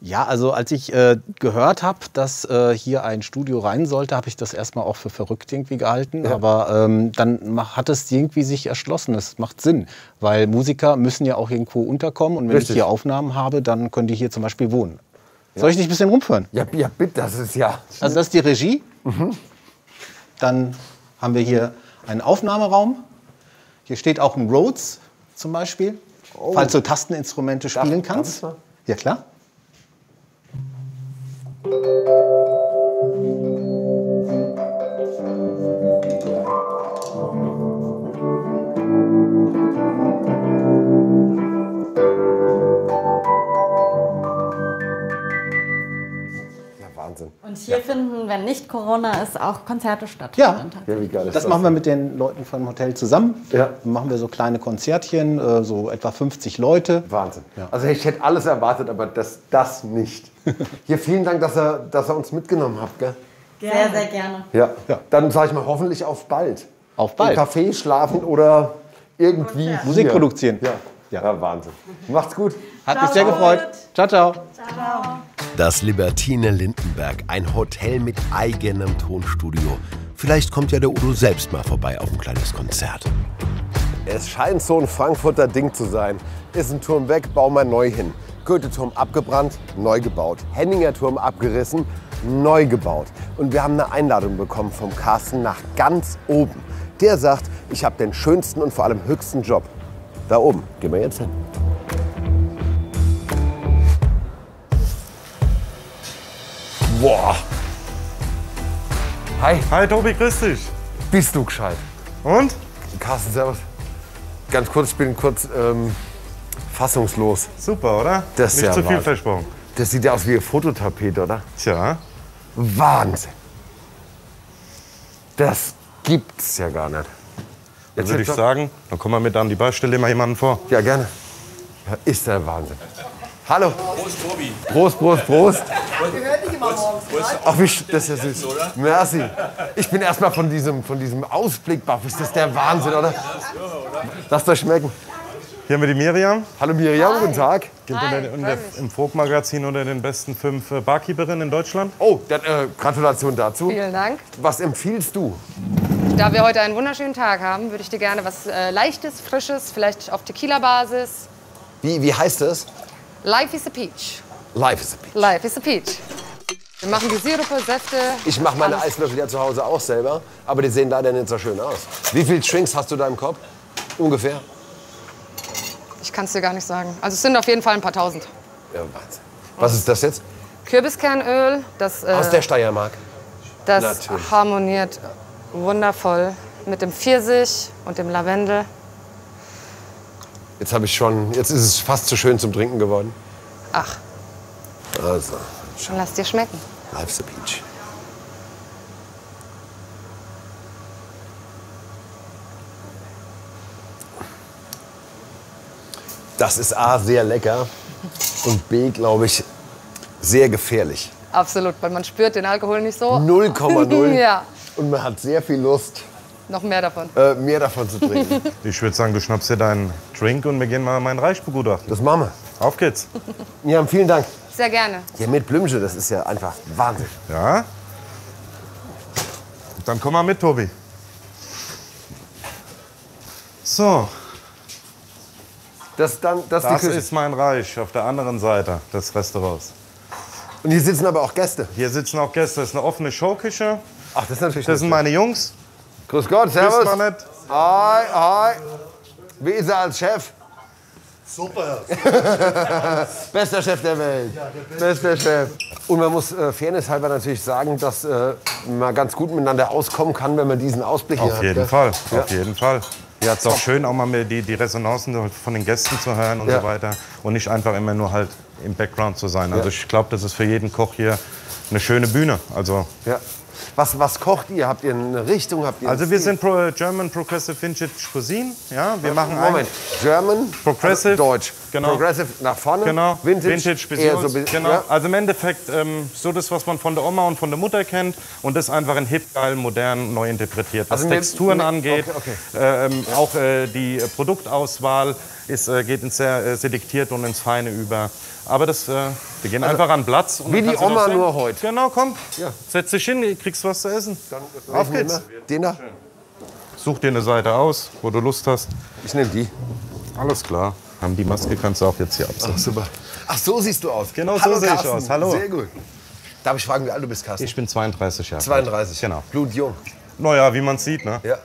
[SPEAKER 16] Ja, also als ich äh, gehört habe, dass äh, hier ein Studio rein sollte, habe ich das erstmal auch für verrückt irgendwie gehalten. Aber ähm, dann hat es irgendwie sich erschlossen. Es macht Sinn, weil Musiker müssen ja auch irgendwo unterkommen. Und wenn
[SPEAKER 3] Richtig.
[SPEAKER 16] ich hier Aufnahmen habe, dann können die hier zum Beispiel wohnen. Soll ich dich ein bisschen rumführen?
[SPEAKER 3] Ja, ja bitte, das ist ja.
[SPEAKER 16] Also das ist die Regie. Dann haben wir hier einen Aufnahmeraum. Hier steht auch ein Rhodes zum Beispiel, falls du Tasteninstrumente spielen
[SPEAKER 3] darf
[SPEAKER 16] kannst.
[SPEAKER 3] mal?
[SPEAKER 16] Ja, klar.
[SPEAKER 3] Ja, Wahnsinn.
[SPEAKER 17] Und hier finden, wenn nicht Corona ist, auch Konzerte statt.
[SPEAKER 16] Ja,
[SPEAKER 3] Ja, wie geil ist
[SPEAKER 16] das machen wir mit den Leuten vom Hotel zusammen.
[SPEAKER 3] Ja.
[SPEAKER 16] Dann machen wir so kleine Konzertchen, äh, so etwa 50 Leute.
[SPEAKER 3] Wahnsinn. Also ich hätte alles erwartet, aber das, das nicht. Hier vielen Dank, dass ihr, dass ihr uns mitgenommen habt. Gell?
[SPEAKER 17] Sehr, sehr gerne.
[SPEAKER 3] Ja. Dann sage ich mal hoffentlich auf bald.
[SPEAKER 16] Auf bald.
[SPEAKER 3] Im Café schlafen oder irgendwie
[SPEAKER 16] Musik
[SPEAKER 3] hier.
[SPEAKER 16] produzieren.
[SPEAKER 3] Ja. Ja. Wahnsinn. Macht's gut.
[SPEAKER 16] Hat mich sehr gefreut. Ciao, ciao.
[SPEAKER 2] Das Libertine Lindenberg, ein Hotel mit eigenem Tonstudio. Vielleicht kommt ja der Udo selbst mal vorbei auf ein kleines Konzert.
[SPEAKER 3] Es scheint so ein Frankfurter Ding zu sein. Ist ein Turm weg, bauen wir neu hin. Goethe-Turm abgebrannt, neu gebaut. Henninger Turm abgerissen, neu gebaut. Und wir haben eine Einladung bekommen vom Carsten nach ganz oben. Der sagt, ich habe den schönsten und vor allem höchsten Job. Da oben. Gehen wir jetzt hin. Boah. Hi.
[SPEAKER 11] Hi Tobi, grüß dich.
[SPEAKER 3] Bist du gescheit?
[SPEAKER 11] Und?
[SPEAKER 3] Carsten, servus. Ganz kurz, ich bin kurz ähm, fassungslos.
[SPEAKER 11] Super, oder?
[SPEAKER 3] Das ist
[SPEAKER 11] Nicht
[SPEAKER 3] ja
[SPEAKER 11] zu viel versprochen.
[SPEAKER 3] Das sieht ja aus wie eine Fototapete, oder?
[SPEAKER 11] Tja.
[SPEAKER 3] Wahnsinn. Das gibt's ja gar nicht.
[SPEAKER 11] Dann
[SPEAKER 3] Jetzt
[SPEAKER 11] würde ich sagen, dann kommen wir mit an die Baustelle mal jemanden vor.
[SPEAKER 3] Ja, gerne. Ja, ist der Wahnsinn. Hallo. Prost, Tobi. Prost, Prost, Prost. Ach, wie, sch- das ist ja süß. Merci. Ich bin erstmal von diesem, von diesem Ausblick baff. Ist das der Wahnsinn, oder? Lasst euch schmecken.
[SPEAKER 11] Hier haben wir die Miriam.
[SPEAKER 3] Hallo Miriam, guten Tag.
[SPEAKER 11] Gilt der, in der, im Folk-Magazin unter den besten fünf äh, Barkeeperinnen in Deutschland.
[SPEAKER 3] Oh, dann, äh, Gratulation dazu.
[SPEAKER 18] Vielen Dank.
[SPEAKER 3] Was empfiehlst du?
[SPEAKER 18] Da wir heute einen wunderschönen Tag haben, würde ich dir gerne was äh, Leichtes, Frisches, vielleicht auf Tequila-Basis.
[SPEAKER 3] Wie, wie heißt es?
[SPEAKER 18] Life is a Peach.
[SPEAKER 3] Life is a Peach.
[SPEAKER 18] Life is a Peach. Wir machen die Sirupe, Säfte.
[SPEAKER 3] Ich mache meine
[SPEAKER 18] alles.
[SPEAKER 3] Eiswürfel ja zu Hause auch selber, aber die sehen leider nicht so schön aus. Wie viele Drinks hast du da im Kopf? Ungefähr?
[SPEAKER 18] Ich kann es dir gar nicht sagen. Also es sind auf jeden Fall ein paar tausend.
[SPEAKER 3] Ja, Wahnsinn. Was ist das jetzt?
[SPEAKER 18] Kürbiskernöl, das, äh,
[SPEAKER 3] Aus der Steiermark.
[SPEAKER 18] das
[SPEAKER 3] Natürlich.
[SPEAKER 18] harmoniert wundervoll mit dem Pfirsich und dem Lavendel.
[SPEAKER 3] Jetzt habe ich schon, jetzt ist es fast zu schön zum Trinken geworden.
[SPEAKER 18] Ach,
[SPEAKER 3] Also,
[SPEAKER 18] dann lass dir schmecken.
[SPEAKER 3] Life's a Peach. Das ist A, sehr lecker und B, glaube ich, sehr gefährlich.
[SPEAKER 18] Absolut, weil man spürt den Alkohol nicht so.
[SPEAKER 3] 0,0.
[SPEAKER 18] ja,
[SPEAKER 3] Und man hat sehr viel Lust,
[SPEAKER 18] noch mehr davon.
[SPEAKER 3] äh, mehr davon zu trinken.
[SPEAKER 11] Ich würde sagen, du schnappst dir deinen Drink und wir gehen mal meinen Reich begutachten.
[SPEAKER 3] Das machen wir.
[SPEAKER 11] Auf geht's.
[SPEAKER 3] Ja, vielen Dank.
[SPEAKER 18] Sehr gerne.
[SPEAKER 3] Hier mit Blümche, das ist ja einfach Wahnsinn.
[SPEAKER 11] Ja? Dann komm mal mit, Tobi. So,
[SPEAKER 3] Das, dann, das,
[SPEAKER 11] das ist mein Reich auf der anderen Seite des Restaurants.
[SPEAKER 3] Und hier sitzen aber auch Gäste.
[SPEAKER 11] Hier sitzen auch Gäste. Das ist eine offene Showküche.
[SPEAKER 3] Ach, das ist natürlich
[SPEAKER 11] Das sind meine Jungs.
[SPEAKER 3] Grüß Gott, servus.
[SPEAKER 11] Grüßt man nicht.
[SPEAKER 3] Hi, hi. Wie ist er als Chef?
[SPEAKER 19] Super.
[SPEAKER 3] Bester Chef der Welt. Bester Chef. Und man muss äh, Fairness halber natürlich sagen, dass äh, man ganz gut miteinander auskommen kann, wenn man diesen Ausblick hier
[SPEAKER 11] Auf
[SPEAKER 3] hat.
[SPEAKER 11] jeden? Fall,
[SPEAKER 3] Ja.
[SPEAKER 11] auf jeden Fall. Ja, es ist auch schön, auch mal die, die Resonanzen von den Gästen zu hören und
[SPEAKER 3] Ja.
[SPEAKER 11] so weiter. Und nicht einfach immer nur halt im Background zu sein. Also
[SPEAKER 3] Ja.
[SPEAKER 11] ich glaube, das ist für jeden Koch hier eine schöne Bühne. Also,
[SPEAKER 3] Ja. Was, was kocht ihr? Habt ihr eine Richtung? Habt ihr
[SPEAKER 11] also wir sind Pro German Progressive Vintage Cuisine. Ja, wir machen
[SPEAKER 3] Moment. German,
[SPEAKER 11] Progressive,
[SPEAKER 3] also Deutsch.
[SPEAKER 11] Genau.
[SPEAKER 3] Progressive nach vorne.
[SPEAKER 11] Genau,
[SPEAKER 3] Vintage,
[SPEAKER 11] Vintage, bis
[SPEAKER 3] eher so,
[SPEAKER 11] genau.
[SPEAKER 3] ja.
[SPEAKER 11] Also im Endeffekt ähm, so das, was man von der Oma und von der Mutter kennt und das einfach in hip, geil, modern, neu interpretiert. Was
[SPEAKER 3] Also
[SPEAKER 11] Texturen
[SPEAKER 3] wir-
[SPEAKER 11] angeht,
[SPEAKER 3] okay,
[SPEAKER 11] ähm, auch äh, die äh, Produktauswahl ist, äh, geht ins sehr äh, selektiert und ins Feine über. Aber das, äh, wir gehen
[SPEAKER 3] Also,
[SPEAKER 11] einfach an den Platz.
[SPEAKER 3] wie
[SPEAKER 11] dann
[SPEAKER 3] die Oma nur heute.
[SPEAKER 11] Genau, komm.
[SPEAKER 3] Ja.
[SPEAKER 11] Setz dich hin, kriegst was zu essen. Auf
[SPEAKER 3] Welchen
[SPEAKER 11] geht's.
[SPEAKER 3] Den da?
[SPEAKER 11] Such dir eine Seite aus, wo du Lust hast.
[SPEAKER 3] Ich nehme die.
[SPEAKER 11] Alles klar. Haben die Maske kannst du auch jetzt hier absetzen.
[SPEAKER 3] Ach, super. Ach, so siehst du aus.
[SPEAKER 11] Genau so
[SPEAKER 3] Hallo,
[SPEAKER 11] sehe ich aus. Hallo.
[SPEAKER 3] Sehr gut. Darf ich fragen, wie alt du bist, Carsten?
[SPEAKER 11] Ich bin 32 Jahre alt.
[SPEAKER 3] 32.
[SPEAKER 11] Genau.
[SPEAKER 3] Blutjung.
[SPEAKER 11] Naja, wie man sieht, ne?
[SPEAKER 3] Ja.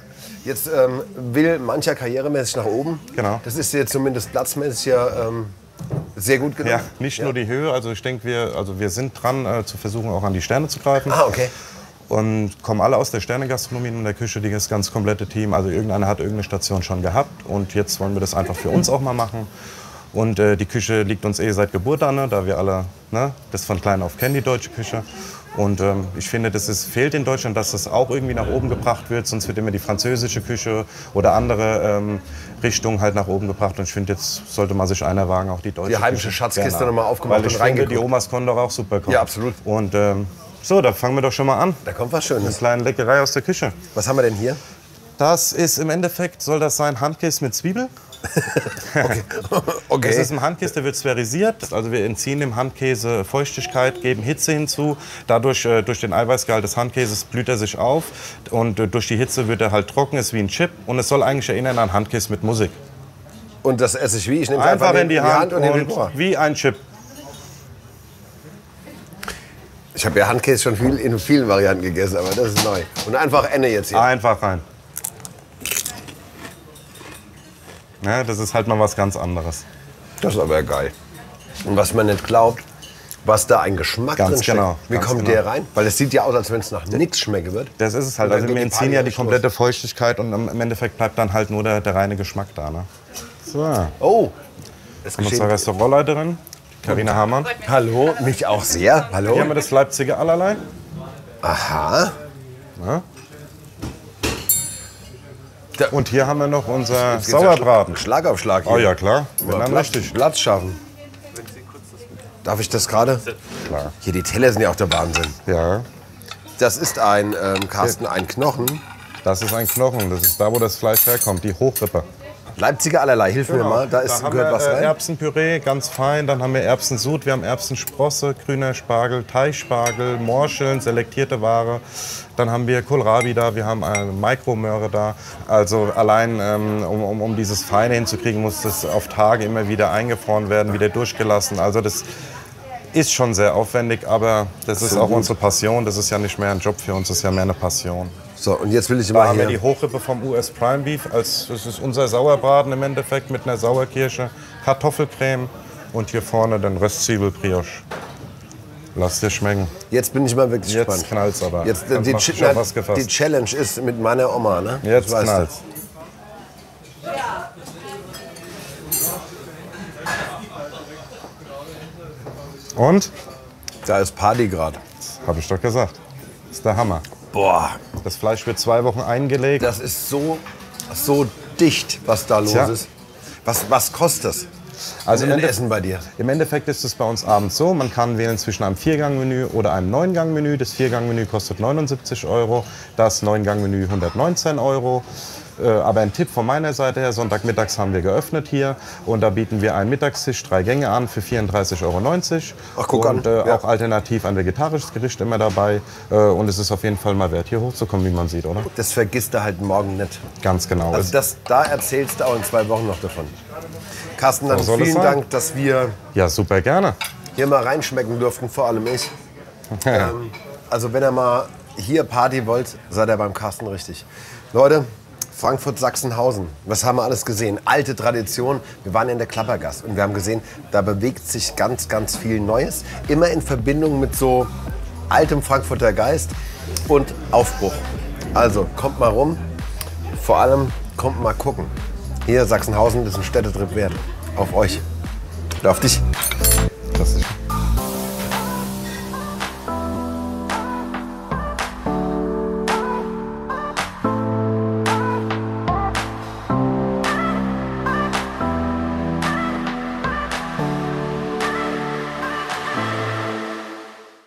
[SPEAKER 3] Jetzt ähm, will mancher karrieremäßig nach oben.
[SPEAKER 11] Genau.
[SPEAKER 3] Das ist jetzt zumindest platzmäßig ja ähm, sehr gut gelungen.
[SPEAKER 11] Ja, nicht nur die Höhe. Also ich denke, wir, also wir sind dran, äh, zu versuchen, auch an die Sterne zu greifen.
[SPEAKER 3] Ah, okay.
[SPEAKER 11] Und kommen alle aus der Sternegastronomie in der Küche, die das ganz komplette Team. Also irgendeiner hat irgendeine Station schon gehabt und jetzt wollen wir das einfach für uns auch mal machen. Und äh, die Küche liegt uns eh seit Geburt an, ne, da wir alle ne, das von klein auf kennen, die deutsche Küche. Und ähm, ich finde, das ist, fehlt in Deutschland, dass das auch irgendwie nach oben gebracht wird. Sonst wird immer die französische Küche oder andere ähm, Richtungen halt nach oben gebracht. Und ich finde, jetzt sollte man sich einer wagen, auch die deutsche
[SPEAKER 3] Die heimische
[SPEAKER 11] Küche
[SPEAKER 3] Schatzkiste
[SPEAKER 11] gerne
[SPEAKER 3] noch mal aufgemacht
[SPEAKER 11] Weil ich
[SPEAKER 3] und
[SPEAKER 11] finde, die. Omas konnten doch auch super kochen.
[SPEAKER 3] Ja, absolut.
[SPEAKER 11] Und ähm, so, da fangen wir doch schon mal an.
[SPEAKER 3] Da kommt was Schönes.
[SPEAKER 11] Eine kleine Leckerei aus der Küche.
[SPEAKER 3] Was haben wir denn hier?
[SPEAKER 11] Das ist im Endeffekt, soll das sein, Handkäse mit Zwiebel.
[SPEAKER 3] Okay.
[SPEAKER 11] Das ist ein Handkäse, der wird sphärisiert. Also wir entziehen dem Handkäse Feuchtigkeit, geben Hitze hinzu. Dadurch, äh, durch den Eiweißgehalt des Handkäses blüht er sich auf. Und äh, durch die Hitze wird er halt trocken, ist wie ein Chip. Und es soll eigentlich erinnern an Handkäse mit Musik.
[SPEAKER 3] Und das esse ich wie? Ich nehme
[SPEAKER 11] Einfach in die Hand
[SPEAKER 3] und den
[SPEAKER 11] und
[SPEAKER 3] Ohr.
[SPEAKER 11] wie ein Chip.
[SPEAKER 3] Ich habe ja Handkäse schon viel, in vielen Varianten gegessen, aber das ist neu. Und einfach Enne jetzt hier.
[SPEAKER 11] Einfach rein. Ja, das ist halt mal was ganz anderes.
[SPEAKER 3] Das ist aber geil. Und was man nicht glaubt, was da ein Geschmack
[SPEAKER 11] Ganz
[SPEAKER 3] drin steckt.
[SPEAKER 11] genau,
[SPEAKER 3] Wie kommt
[SPEAKER 11] genau.
[SPEAKER 3] der rein? Weil es sieht ja aus, als wenn es nach nichts schmecken wird.
[SPEAKER 11] Das ist es halt. Also wir entziehen ja die komplette Feuchtigkeit und im Endeffekt bleibt dann halt nur der, der reine Geschmack da. Ne? So.
[SPEAKER 3] Oh,
[SPEAKER 11] Das ist unsere Restaurantleiterin, Karina Hamann.
[SPEAKER 3] Hallo, mich auch sehr. Hallo.
[SPEAKER 11] Hier haben wir das Leipziger Allerlei.
[SPEAKER 3] Aha.
[SPEAKER 11] Ja. Und hier haben wir noch unser
[SPEAKER 3] Jetzt
[SPEAKER 11] Sauerbraten.
[SPEAKER 3] Schlag auf Schlag hier.
[SPEAKER 11] Oh ja, klar. Wenn dann
[SPEAKER 3] Platz,
[SPEAKER 11] richtig.
[SPEAKER 3] Platz schaffen. Darf ich das gerade?
[SPEAKER 11] Klar.
[SPEAKER 3] Hier, die Teller sind ja auch der Wahnsinn.
[SPEAKER 11] Ja.
[SPEAKER 3] Das ist ein, ähm, Carsten, ein Knochen.
[SPEAKER 11] Das ist ein Knochen. Das ist da, wo das Fleisch herkommt, die Hochrippe.
[SPEAKER 3] Leipziger allerlei, hilf mir mal. Da, ist,
[SPEAKER 11] Genau. haben
[SPEAKER 3] gehört
[SPEAKER 11] wir
[SPEAKER 3] was
[SPEAKER 11] äh,
[SPEAKER 3] rein.
[SPEAKER 11] Erbsenpüree, ganz fein. Dann haben wir Erbsensud, wir haben Erbsensprosse, grüner Spargel, Teichspargel, Morscheln, selektierte Ware. Dann haben wir Kohlrabi da, wir haben eine Mikromöhre da. Also allein, ähm, um, um, um dieses Feine hinzukriegen, muss das auf Tage immer wieder eingefroren werden, wieder durchgelassen. Also das ist schon sehr aufwendig, aber das ist
[SPEAKER 3] So
[SPEAKER 11] auch
[SPEAKER 3] gut.
[SPEAKER 11] unsere Passion. Das ist ja nicht mehr ein Job für uns, das ist ja mehr eine Passion.
[SPEAKER 3] So, und jetzt will ich
[SPEAKER 11] Da
[SPEAKER 3] mal
[SPEAKER 11] haben wir
[SPEAKER 3] hier.
[SPEAKER 11] die Hochrippe vom US Prime Beef. Als, das ist unser Sauerbraten im Endeffekt mit einer Sauerkirsche, Kartoffelcreme und hier vorne den Röstzwiebelbrioche. Lass dir schmecken.
[SPEAKER 3] Jetzt bin ich mal wirklich
[SPEAKER 11] Jetzt
[SPEAKER 3] gespannt.
[SPEAKER 11] knallt's aber.
[SPEAKER 3] Jetzt, äh, die, Ch-
[SPEAKER 11] was gefasst.
[SPEAKER 3] die Challenge ist mit meiner Oma, ne?
[SPEAKER 11] Jetzt
[SPEAKER 3] Das du.
[SPEAKER 11] knallt's. Und?
[SPEAKER 3] Da ist Party gerade.
[SPEAKER 11] Habe ich doch gesagt. Ist der Hammer.
[SPEAKER 3] Boah.
[SPEAKER 11] Das Fleisch wird zwei Wochen eingelegt.
[SPEAKER 3] Das ist so, so dicht, was da los
[SPEAKER 11] Tja.
[SPEAKER 3] ist. Was, was kostet das?
[SPEAKER 11] Also im Ende-
[SPEAKER 3] Essen bei dir.
[SPEAKER 11] Im Endeffekt ist es bei uns abends so, man kann wählen zwischen einem Viergangmenü oder einem Neungang-Menü. Das Viergangmenü kostet 79 Euro, das Neungang-Menü 119 Euro. Äh, Aber ein Tipp von meiner Seite her, Sonntagmittags haben wir geöffnet hier und da bieten wir einen Mittagstisch, drei Gänge an für 34,90 Euro.
[SPEAKER 3] Ach, guck
[SPEAKER 11] und
[SPEAKER 3] an.
[SPEAKER 11] äh,
[SPEAKER 3] Ja.
[SPEAKER 11] auch alternativ ein vegetarisches Gericht immer dabei. Äh, und es ist auf jeden Fall mal wert, hier hochzukommen, wie man sieht, oder?
[SPEAKER 3] Das vergisst du halt morgen nicht.
[SPEAKER 11] Ganz genau.
[SPEAKER 3] Also das, da erzählst du auch in zwei Wochen noch davon. Carsten, dann
[SPEAKER 11] So
[SPEAKER 3] vielen. Dank, dass wir
[SPEAKER 11] ja, super gerne.
[SPEAKER 3] hier mal reinschmecken durften, vor allem ich. Ähm, also wenn ihr mal hier Party wollt, seid ihr beim Carsten richtig. Leute, Frankfurt, Sachsenhausen, was haben wir alles gesehen? Alte Tradition. Wir waren in der Klappergast und wir haben gesehen, da bewegt sich ganz, ganz viel Neues. Immer in Verbindung mit so altem Frankfurter Geist und Aufbruch. Also kommt mal rum, vor allem kommt mal gucken. Hier Sachsenhausen ist ein Städtetrip wert. Auf euch. Und auf dich.
[SPEAKER 11] Ist